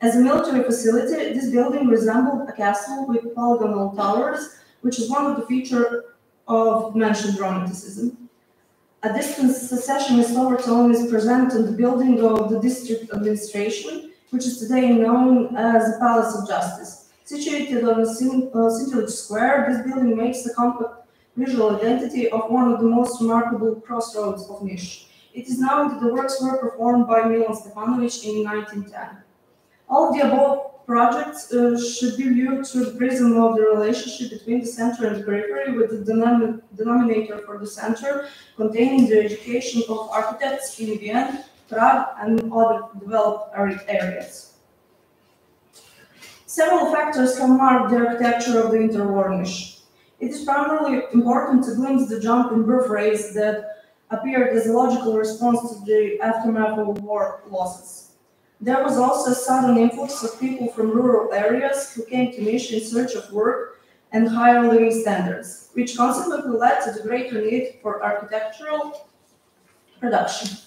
As a military facility, this building resembled a castle with polygonal towers which is one of the features of mentioned romanticism. A distant secessionist overtone is present in the building of the district administration, which is today known as the Palace of Justice. Situated on a Sin- uh, Square, this building makes the compact visual identity of one of the most remarkable crossroads of Niš. It is known that the works were performed by Milan Stefanovic in 1910. All of the above projects uh, should be viewed through the prism of the relationship between the center and the periphery, with the denom- denominator for the center containing the education of architects in Vienna, Prague, and other developed areas. Several factors have marked the architecture of the interwar Niš. It is primarily important to glimpse the jump in birth rates that appeared as a logical response to the aftermath of war losses. There was also a sudden influx of people from rural areas who came to Niš in search of work and higher living standards, which consequently led to the greater need for architectural production.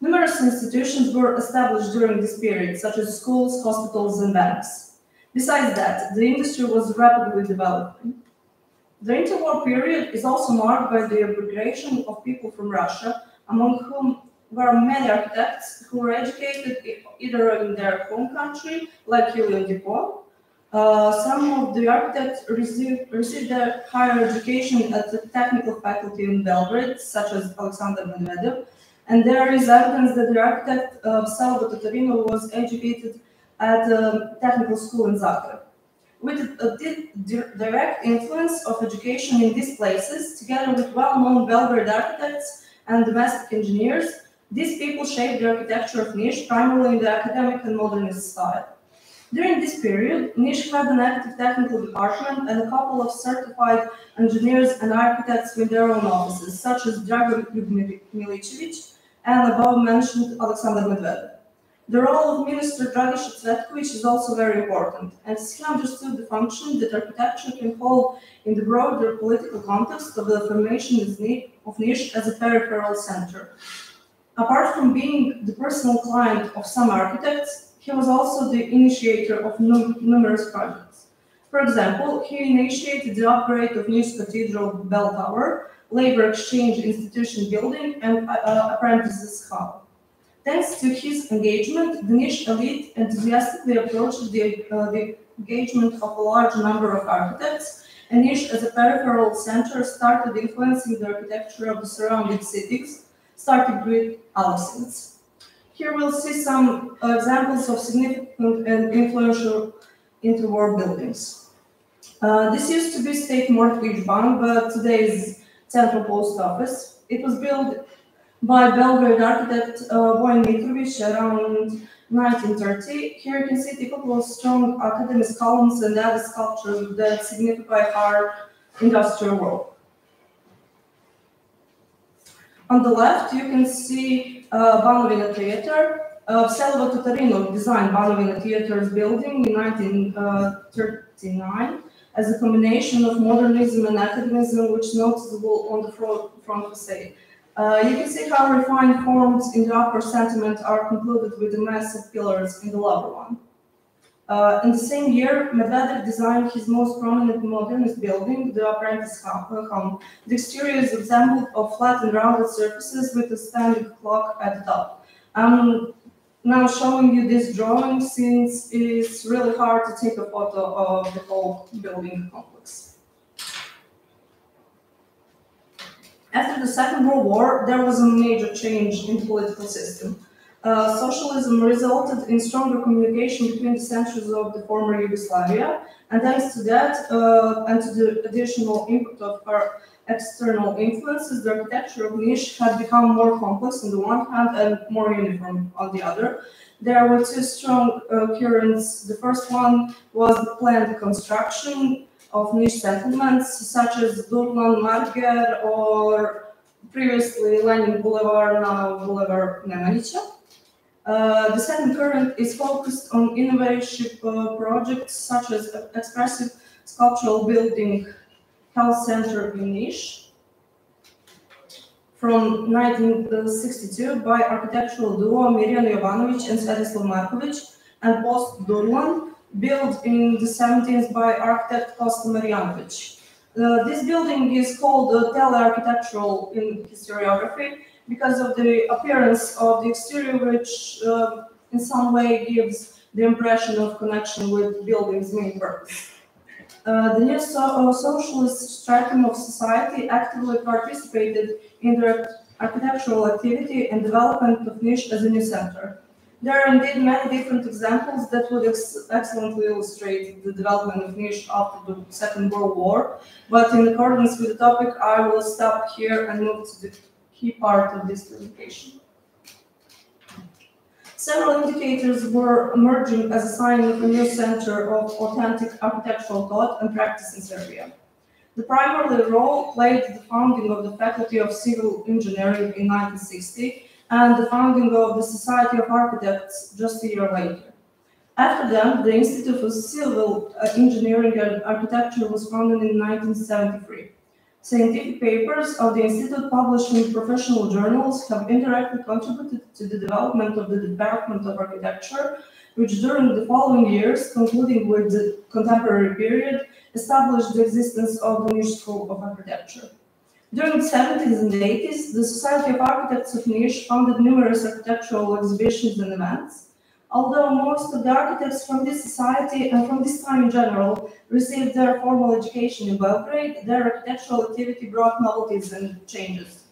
Numerous institutions were established during this period, such as schools, hospitals, and banks. Besides that, the industry was rapidly developing. The interwar period is also marked by the immigration of people from Russia, among whom were many architects who were educated either in their home country, like Julian Dupont. Uh, some of the architects received, received their higher education at the technical faculty in Belgrade, such as Alexander Medvedev, and there is evidence that the architect uh, Salvo Totorino was educated at a technical school in Zagreb. With a di- di- direct influence of education in these places, together with well-known Belgrade architects and domestic engineers, these people shaped the architecture of Niš primarily in the academic and modernist style. During this period, Niš had an active technical department and a couple of certified engineers and architects with their own offices, such as Drago Milicevic and above mentioned Alexander Medvedev. The role of Minister Dragiša Cvetković is also very important, as he understood the function that architecture can hold in the broader political context of the formation of Ni- of Niš as a peripheral center. Apart from being the personal client of some architects, he was also the initiator of num- numerous projects. For example, he initiated the upgrade of Niš Cathedral Bell Tower, Labor Exchange Institution building, and uh, uh, Apprentices Hall. Thanks to his engagement, the Niš elite enthusiastically approached the, uh, the engagement of a large number of architects, and Niš as a peripheral center started influencing the architecture of the surrounding cities, starting with Aleksinac. Here we'll see some examples of significant and influential interwar buildings. Uh, this used to be State Mortgage Bank, but today is Central Post Office. It was built by Belgrade architect uh, Vojin Mitrovic around 1930. Here you can see typical strong academic columns and other sculptures that signify hard industrial work. On the left, you can see uh, Banovina Theater. Uh, Selva Totorino designed Banovina Theater's building in 1939 as a combination of modernism and academicism, which is noticeable on the front, front facade. Uh, you can see how refined forms in the upper sentiment are concluded with the massive pillars in the lower one. Uh, in the same year, Medvedev designed his most prominent modernist building, the Apprentice Home. home. The exterior is example of flat and rounded surfaces with a standing clock at the top. I'm now showing you this drawing since it's really hard to take a photo of the whole building complex. After the Second World War, there was a major change in the political system. Uh, socialism resulted in stronger communication between the centers of the former Yugoslavia, and thanks to that uh, and to the additional input of external influences, the architecture of Niš had become more complex on the one hand and more uniform on the other. There were two strong uh, currents. The first one was the planned construction of Niš settlements such as Durlan, Marger, or previously Lenin Boulevard, now Boulevard Nemanjića. Uh, the second current is focused on innovative uh, projects such as expressive sculptural building health center in Niš from 1962 by architectural duo Mirjana Jovanovic and Svetislav Markovic and post Durlan built in the 70s by architect Kosta Marjanovic. Uh, this building is called uh, tele-architectural in historiography because of the appearance of the exterior, which uh, in some way gives the impression of connection with building's main purpose. Uh, the new so- uh, socialist stratum of society actively participated in the architectural activity and development of Niš as a new center. There are indeed many different examples that would ex- excellently illustrate the development of Niš after the Second World War, but in accordance with the topic, I will stop here and move to the key part of this presentation. Several indicators were emerging as a sign of a new center of authentic architectural thought and practice in Serbia. The primary role played the founding of the Faculty of Civil Engineering in 1960 and the founding of the Society of Architects just a year later. After them, the Institute of Civil uh, Engineering and Architecture was founded in 1973. Scientific papers of the Institute published in professional journals have indirectly contributed to the development of the Department of Architecture, which during the following years, concluding with the contemporary period, established the existence of the Niš School of Architecture. During the 70s and 80s, the Society of Architects of Niš founded numerous architectural exhibitions and events. Although most of the architects from this society and from this time in general received their formal education in Belgrade, their architectural activity brought novelties and changes.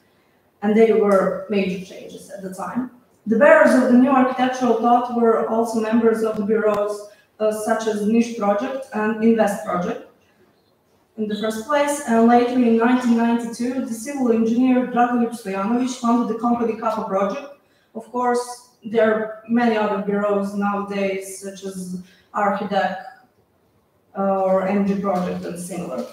And they were major changes at the time. The bearers of the new architectural thought were also members of the bureaus uh, such as Niš Project and Invest Project in the first place, and later in 1992, the civil engineer Dragoljub Stojanovic founded the company Kappa Project. Of course, there are many other bureaus nowadays, such as Archidec uh, or MG Project and similar.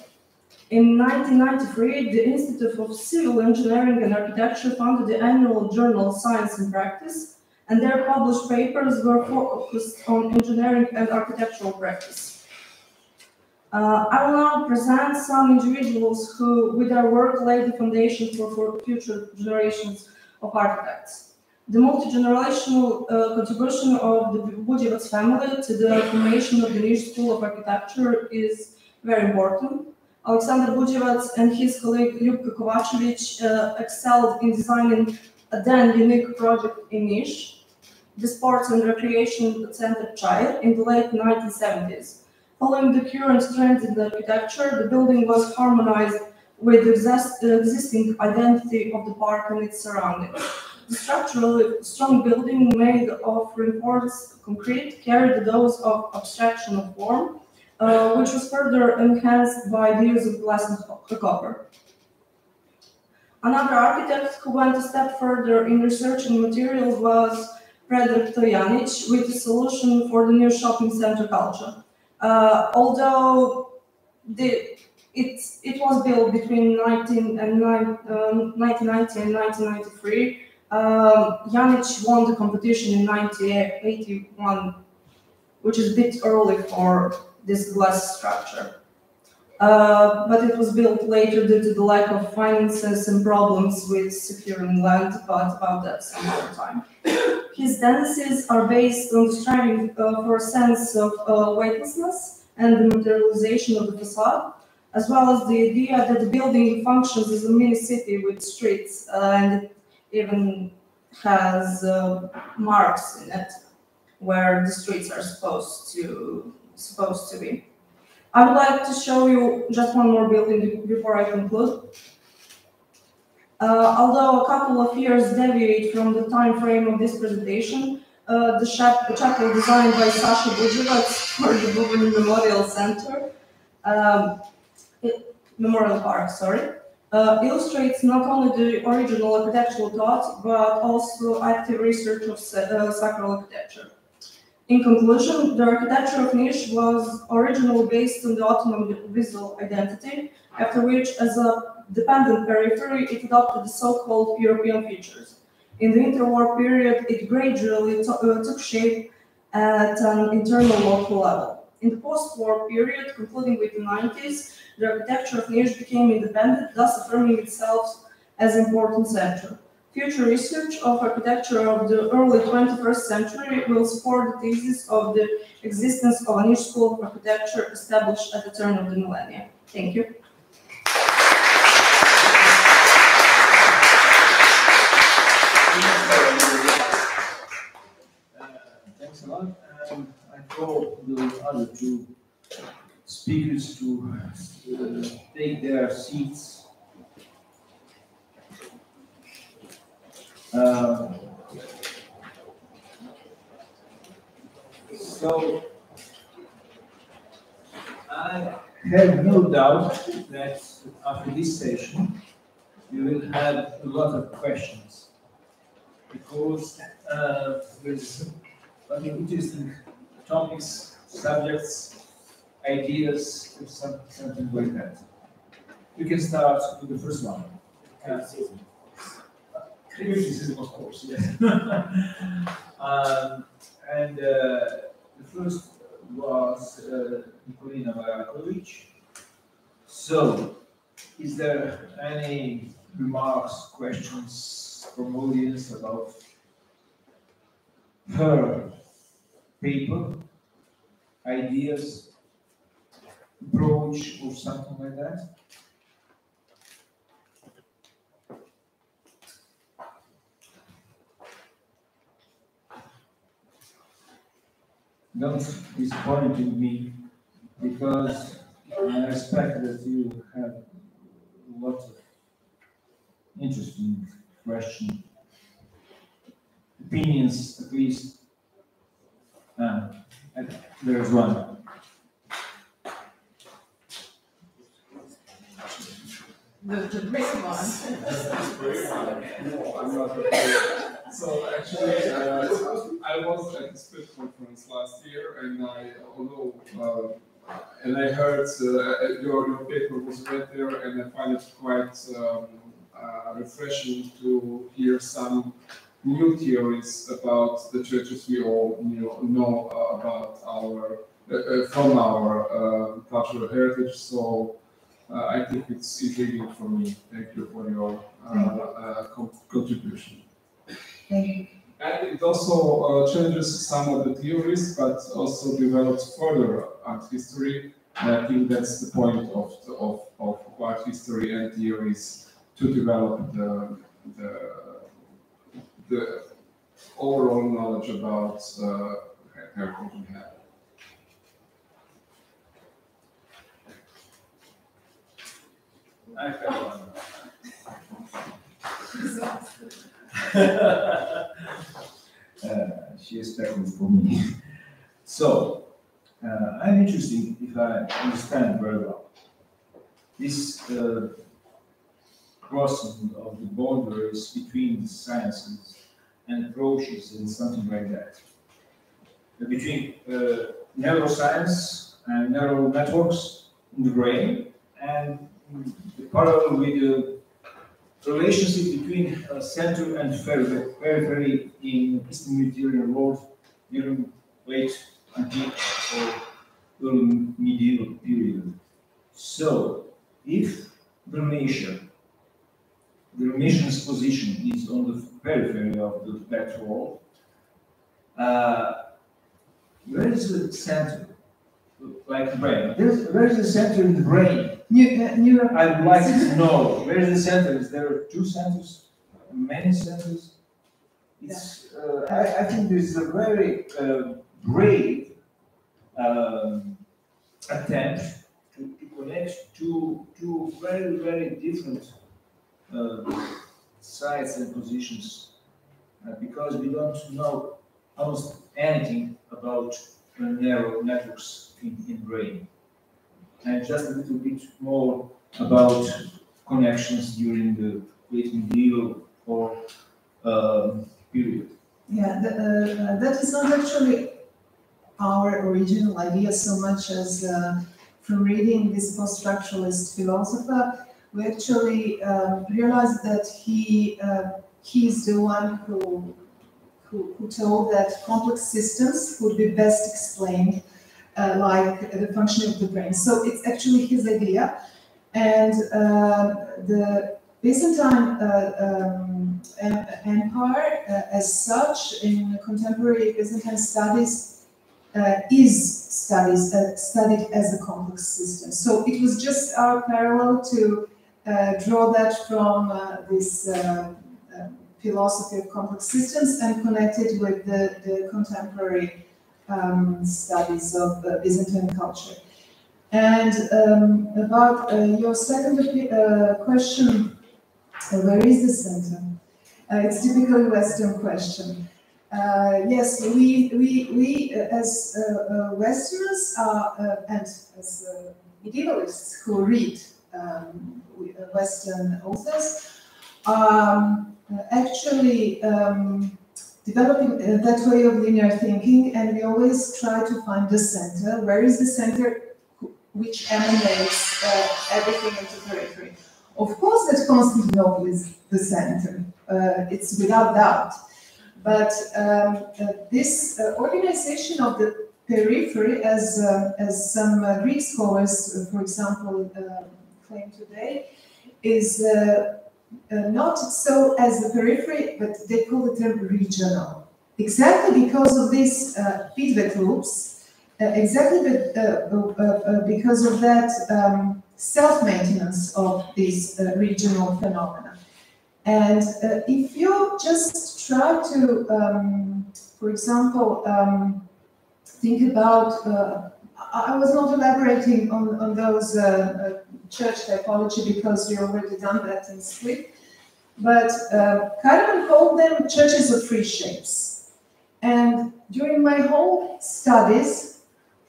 In 1993, the Institute of Civil Engineering and Architecture founded the annual journal Science and Practice, and their published papers were focused on engineering and architectural practice. Uh, I will now present some individuals who, with their work, laid the foundation for, for future generations of architects. The multi-generational uh, contribution of the Bujevac family to the formation of the Niš School of Architecture is very important. Alexander Bujevac and his colleague Ljubka Kovacevic uh, excelled in designing a then unique project in Niš, the Sports and Recreation Center Čair, in the late 1970s. Following the current trends in the architecture, the building was harmonized with the exist- the existing identity of the park and its surroundings. The structurally strong building made of reinforced concrete carried a dose of abstraction of form, uh, which was further enhanced by the use of glass and co- copper. Another architect who went a step further in researching materials was Predrag Tojanic with a solution for the new shopping center Kalča. Uh, although the, it, it was built between 19 and nine, um, 1990 and 1993, um, Janic won the competition in 1981, which is a bit early for this glass structure. Uh, but it was built later due to the lack of finances and problems with securing land, but about that some other time. His dances are based on striving uh, for a sense of uh, weightlessness and the materialization of the facade, as well as the idea that the building functions as a mini city with streets uh, and even has uh, marks in it where the streets are supposed to supposed to be. I would like to show you just one more building before I conclude. Uh, although a couple of years deviate from the time frame of this presentation, uh, the, chap- the chapel designed by Sasha Bujevac for the Bubanj Memorial Center, um, Memorial Park, sorry, uh, illustrates not only the original architectural thought, but also active research of uh, sacral architecture. In conclusion, the architecture of Niš was originally based on the Ottoman visual identity, after which, as a dependent periphery, it adopted the so-called European features. In the interwar period, it gradually uh, took shape at an internal local level. In the post-war period, concluding with the 90s, the architecture of Niš became independent, thus affirming itself as important center. Future research of architecture of the early 21st century will support the thesis of the existence of a Niš school of architecture established at the turn of the millennium. Thank you. Uh, thanks a lot. Um, I the other two speakers to uh, take their seats. Um, so I have no doubt that after this session, you will have a lot of questions because uh, there's interesting topics, subjects, ideas, or some, something like that. We can start with the first one. Uh, Criticism, of course, yes. um, and uh, the first was uh, Nikolina Maraković. So, is there any remarks, questions from audience about her paper, ideas, approach, or something like that? Don't disappoint me because I respect that you have a lot of interesting question, opinions at least. Uh, there's one. The, the one. No, I'm not. So actually, uh, I was at the Split conference last year, and I, although, uh, and I heard uh, your, your paper was read there, and I find it quite um, uh, refreshing to hear some new theories about the churches we all know about our uh, uh, from our cultural heritage. So uh, I think it's intriguing for me. Thank you for your uh, uh, contribution. Thank you. And it also uh, challenges some of the theories, but also develops further art history. And I think that's the point of, the, of, of art history and theories to develop the, the, the overall knowledge about uh, we have. I have one. Uh, she is special for me. So, uh, I'm interested, if I understand very well, this uh, crossing of the boundaries between the sciences and approaches and something like that. Uh, Between uh, neuroscience and neural networks in the brain and parallel with the relationship between uh, center and periphery, in Eastern Mediterranean world during late antique or early medieval period. So, if Dalmatia, the Dalmatian's position is on the periphery of the, that world, uh, where is the center? Like brain. There's, where is the center in the brain? Uh, I would like to know, where is the center? Is there two centers, many centers? It's, uh, I, I think this is a very uh, brave um, attempt to, to connect two, two very, very different uh, sides and positions. Uh, because we don't know almost anything about uh, neural networks in, in brain and just a little bit more about connections during the late medieval or um, period. Yeah, the, uh, that is not actually our original idea so much as uh, from reading this post-structuralist philosopher, we actually um, realized that he uh, he's the one who, who who told that complex systems would be best explained uh, like the functioning of the brain. So it's actually his idea, and uh, the Byzantine uh, um, Empire, uh, as such, in contemporary Byzantine studies, is studies studied as a complex system. So it was just our parallel to draw that from this uh, philosophy of complex systems and connect it with the, the contemporary um, studies of uh, Byzantine culture. And um, about uh, your second uh, question, uh, where is the center? Uh, it's typically Western question. Uh, yes, we, we, we as Westerners are, and as medievalists who read um, Western authors, um, actually um, developing that way of linear thinking, and we always try to find the center. Where is the center which emanates uh, everything into periphery. Of course, that Constantinople is the center, uh, it's without doubt. But um, uh, this uh, organization of the periphery, as, uh, as some uh, Greek scholars, for example, claim today, is not so as the periphery, but they call it a regional. Exactly because of these feedback loops, uh, exactly uh, uh, because of that um, self-maintenance of these regional phenomena. And if you just try to, um, for example, um, think about I was not elaborating on, on those uh, uh, church typology because we already done that in Split. But uh, Karaman called them churches of free shapes. And during my whole studies,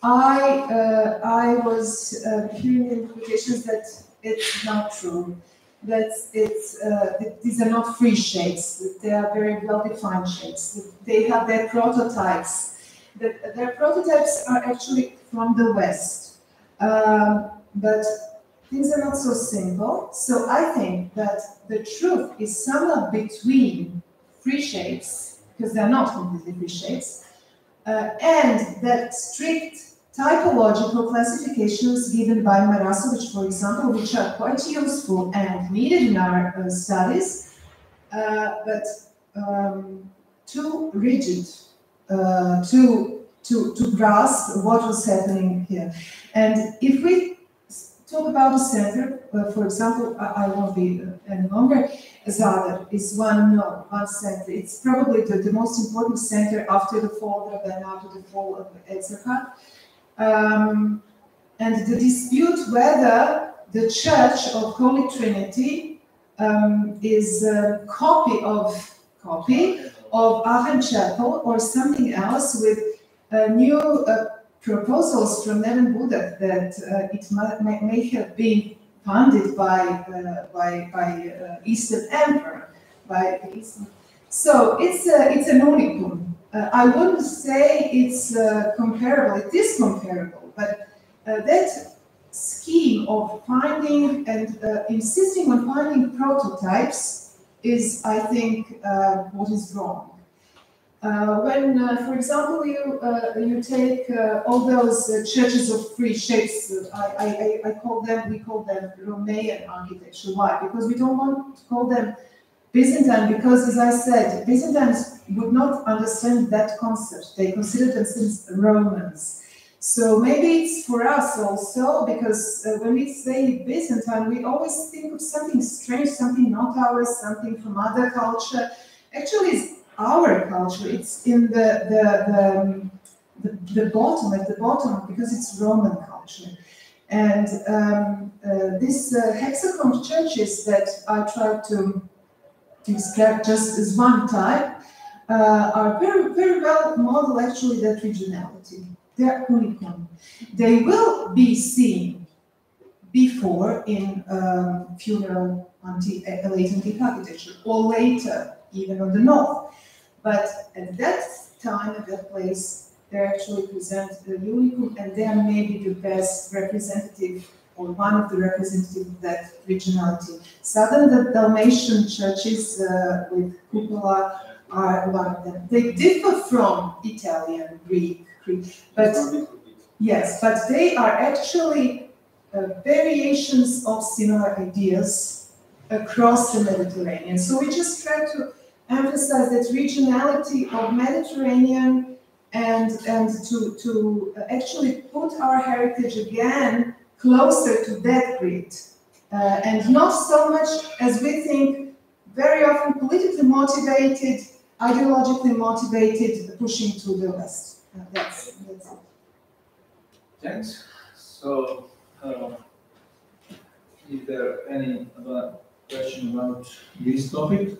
I uh, I was uh, hearing implications that it's not true, that it's uh, that these are not free shapes, that they are very well defined shapes, that they have their prototypes, that their prototypes are actually from the West. Um, but things are not so simple. So I think that the truth is somewhere between free shapes, because they're not completely free shapes, uh, and that strict typological classifications given by Marasovic, for example, which are quite useful and needed in our uh, studies, uh, but um, too rigid uh, to, to, to grasp what was happening here. And if we talk about the center, for example, I, I, won't be any longer, Zadar is one no, one center. It's probably the, the most important center after the fall of and after the fall of Etzelkat. Um, and the dispute whether the Church of Holy Trinity um, is a copy of copy of Aachen Chapel or something else with a new uh, proposals from Neven Budak that uh, it may, may, have been funded by uh, by, by uh, Eastern Emperor by Eastern. So it's a, it's an unicum. I wouldn't say it's comparable, it is comparable, but that scheme of finding and uh, insisting on finding prototypes is, I think, uh, what is wrong. Uh, when, uh, for example, you uh, you take uh, all those churches of free shapes, I, I, I call them, we call them Romanian architecture. Why? Because we don't want to call them Byzantine, because as I said, Byzantines would not understand that concept. They considered themselves Romans. So maybe it's for us also, because uh, when we say Byzantine, we always think of something strange, something not ours, something from other culture. Actually, our culture. It's in the the the, um, the, the bottom, at the bottom, because it's Roman culture. And um, uh, these uh, hexagon churches that I tried to extract just as one type, uh, are very, very well model actually that regionality. They're unicum. They will be seen before in um, funeral anti uh, late antique architecture or later, even on the north. But at that time, at that place, they actually present the unicum and they are maybe the best representative or one of the representatives of that regionality. Southern the Dalmatian churches uh, with cupola are one of them. They differ from Italian, Greek, Greek but yes, but they are actually uh, variations of similar ideas across the Mediterranean. So we just try to emphasize that regionality of Mediterranean and and to to actually put our heritage again closer to that grid, uh, and not so much as we think, very often politically motivated, ideologically motivated, pushing to the west. Uh, that's, that's it. Thanks. So uh, is there any other question about this topic?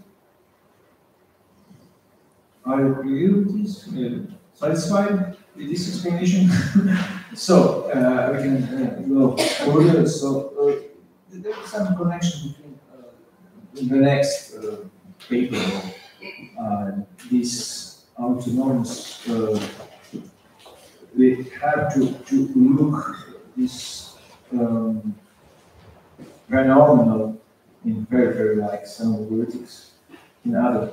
Are you? Uh, Satisfied with this explanation? So, uh, we can uh, go further, so, uh, there is some connection between, uh, the next uh, paper, uh, this autonomous, we have to, to look this, um, phenomenal in very, very like some politics in other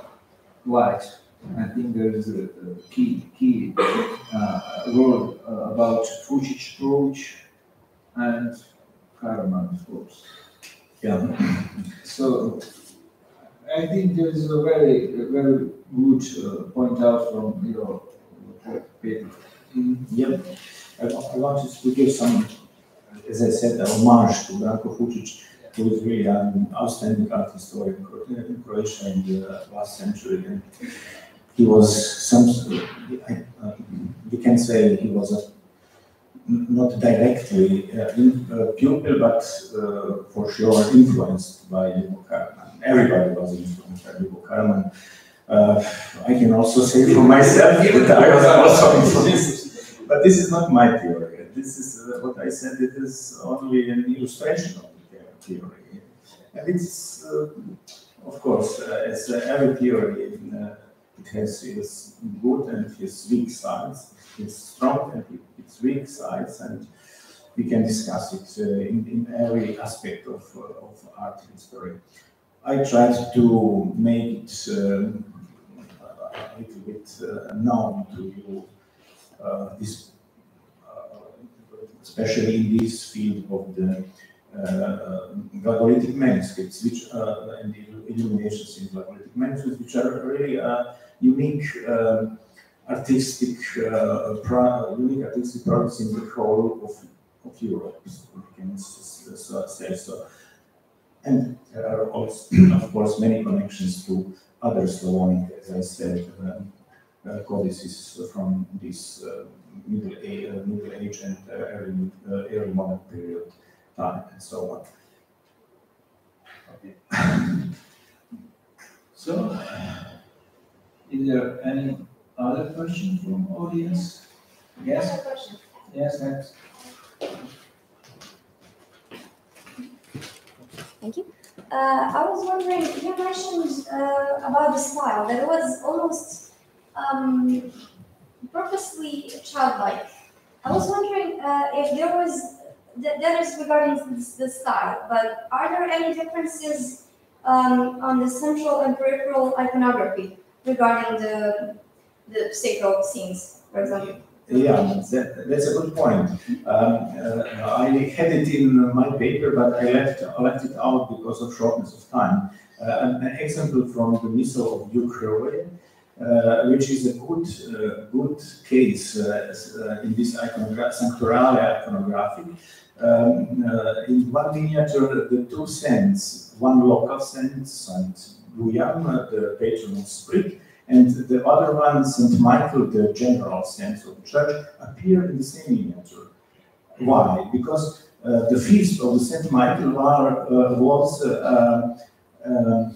light. I think there is a, a key, key, uh, word uh, about Fucic approach and Karaman approach. Yeah. So I think there is a very, a very good uh, point out from your paper. Yep. I, I wanted to give some, as I said, a homage to Branko Fucic, who is really an outstanding art historian in in Croatia in the last century. And he was some, uh, we can say he was a, not directly uh, in, uh, pupil, but uh, for sure influenced by Ljubo Karaman. Everybody was influenced by Ljubo Karaman. Uh, I can also say for myself I also influenced. But this is not my theory. This is uh, what I said. It is only an illustration of the theory. And it's, of course, as every theory, in, it has its good and its weak sides, its strong and its weak sides, and we can discuss it uh, in, in every aspect of, uh, of art history. I tried to make it um, a little bit uh, known to you uh, this, uh, especially in this field of the uh, Glagolitic manuscripts, which uh, and illuminations in Glagolitic manuscripts, which are really uh, unique um, artistic, uh, unique artistic products in the whole of, of Europe. So we can s- say so. And there are also, of course, many connections to other Slavonic, as I said, um, uh, codices from this uh, middle, age, uh, middle age and uh, early, uh, early modern period time and so on. So, is there any other question from audience? Yes, yes, thanks. Thank you. Uh, I was wondering, you mentioned uh, about the style, that it was almost um, purposely childlike. I was wondering uh, if there was, that, that is regarding this, the style, but are there any differences um, on the central and peripheral iconography regarding the, the sacred scenes, for example? Yeah, that, that's a good point. Um, uh, I had it in my paper, but I left, left it out because of shortness of time. Uh, an, an example from the Missal of uh, which is a good, uh, good case uh, uh, in this iconogra- sanctuary iconographic. Um, uh, in one miniature, the two saints, one local saint, Saint Dujam, uh, the patron of Split, and the other one, St. Michael, the general saint of the church, appear in the same miniature. Why? Because uh, the feast of St. Michael uh, was uh, uh,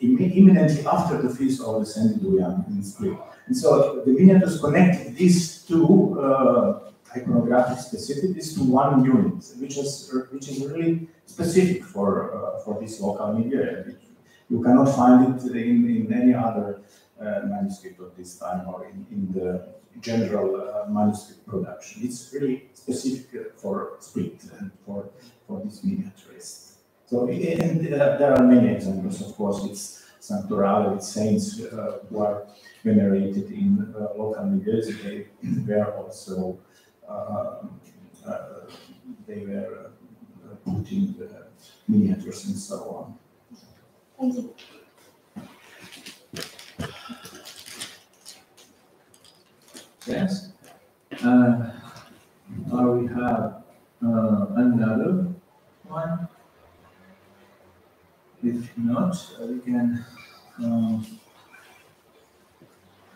imminently after the feast of the Saint Dujam in spring. And so the miniatures connect these two uh, iconographic specificities to one unit, which is which is really specific for uh, for this local media. You cannot find it in, in any other uh, manuscript of this time or in, in the general uh, manuscript production. It's really specific for Split and for, for this miniaturist. So, and uh, there are many examples, of course, it's Sanctorale, it's saints uh, who are venerated in uh, local milieux. They were also, uh, uh, they were uh, put in the miniatures and so on. Thank you. Yes. Uh, now we have uh, another one. If not, uh, we can um,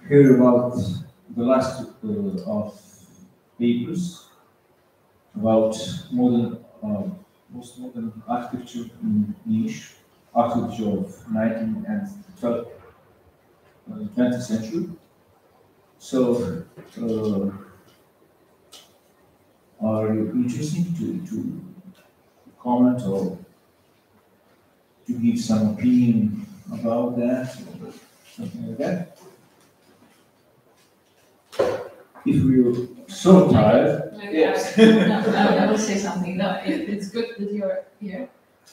hear about the last uh, of papers about modern um, postmodern architecture in Niš, architecture of 19th and 12th, uh, 20th century. So, uh, are you interested to, to comment or to give some opinion about that, or something like that? If we're so tired, Yes. No, I I will say something, no, it, it's good that you're here.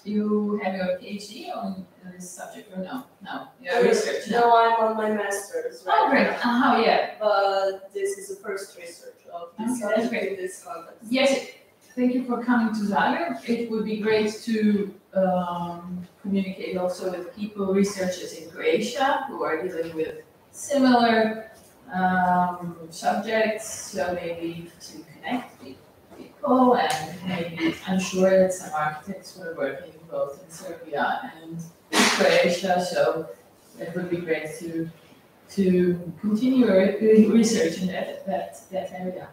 You have your PhD on this subject or no? No, your research, no? No, I'm on my master's right Oh, great, now, uh-huh, yeah, but this is the first research of this Okay, that's subject this context. yes, thank you for coming to Zagreb. It would be great to, um, communicate also with people, researchers in Croatia who are dealing with similar, um, subjects, so maybe to connect people and maybe, I'm sure that some architects were working both in Serbia and Croatia, so it would be great to, to continue re- re- research in that, that, that area.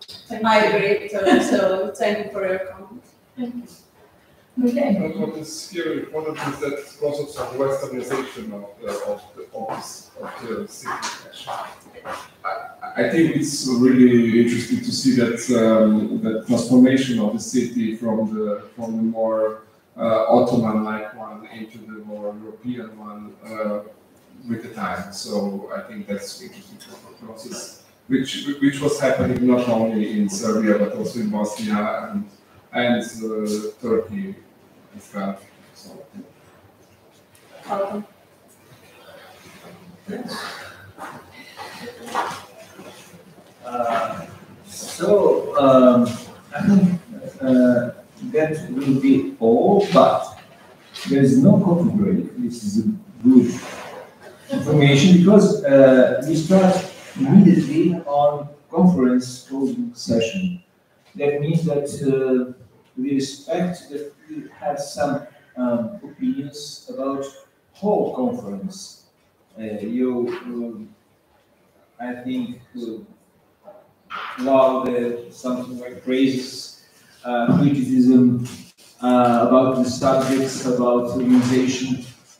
Thank I agree, so, so thank you for your comment. Thank you. Okay. What is here important is that because of westernization of the, of the, of this, of the city. I, I think it's really interesting to see that, um, that transformation of the city from the, from the more uh, Ottoman-like one into the more European one uh, with the time. So I think that's interesting process, which, which was happening not only in Serbia but also in Bosnia and, and uh, Turkey So. Uh, So, um, I think, uh, that will be all, but there is no coffee break. This is good information because, uh, we start immediately on conference closing session. That means that, uh, we respect that we have some, um, opinions about whole conference. Uh, you, um, I think, uh, uh, something like praises, uh, criticism uh, about the subjects, about organization.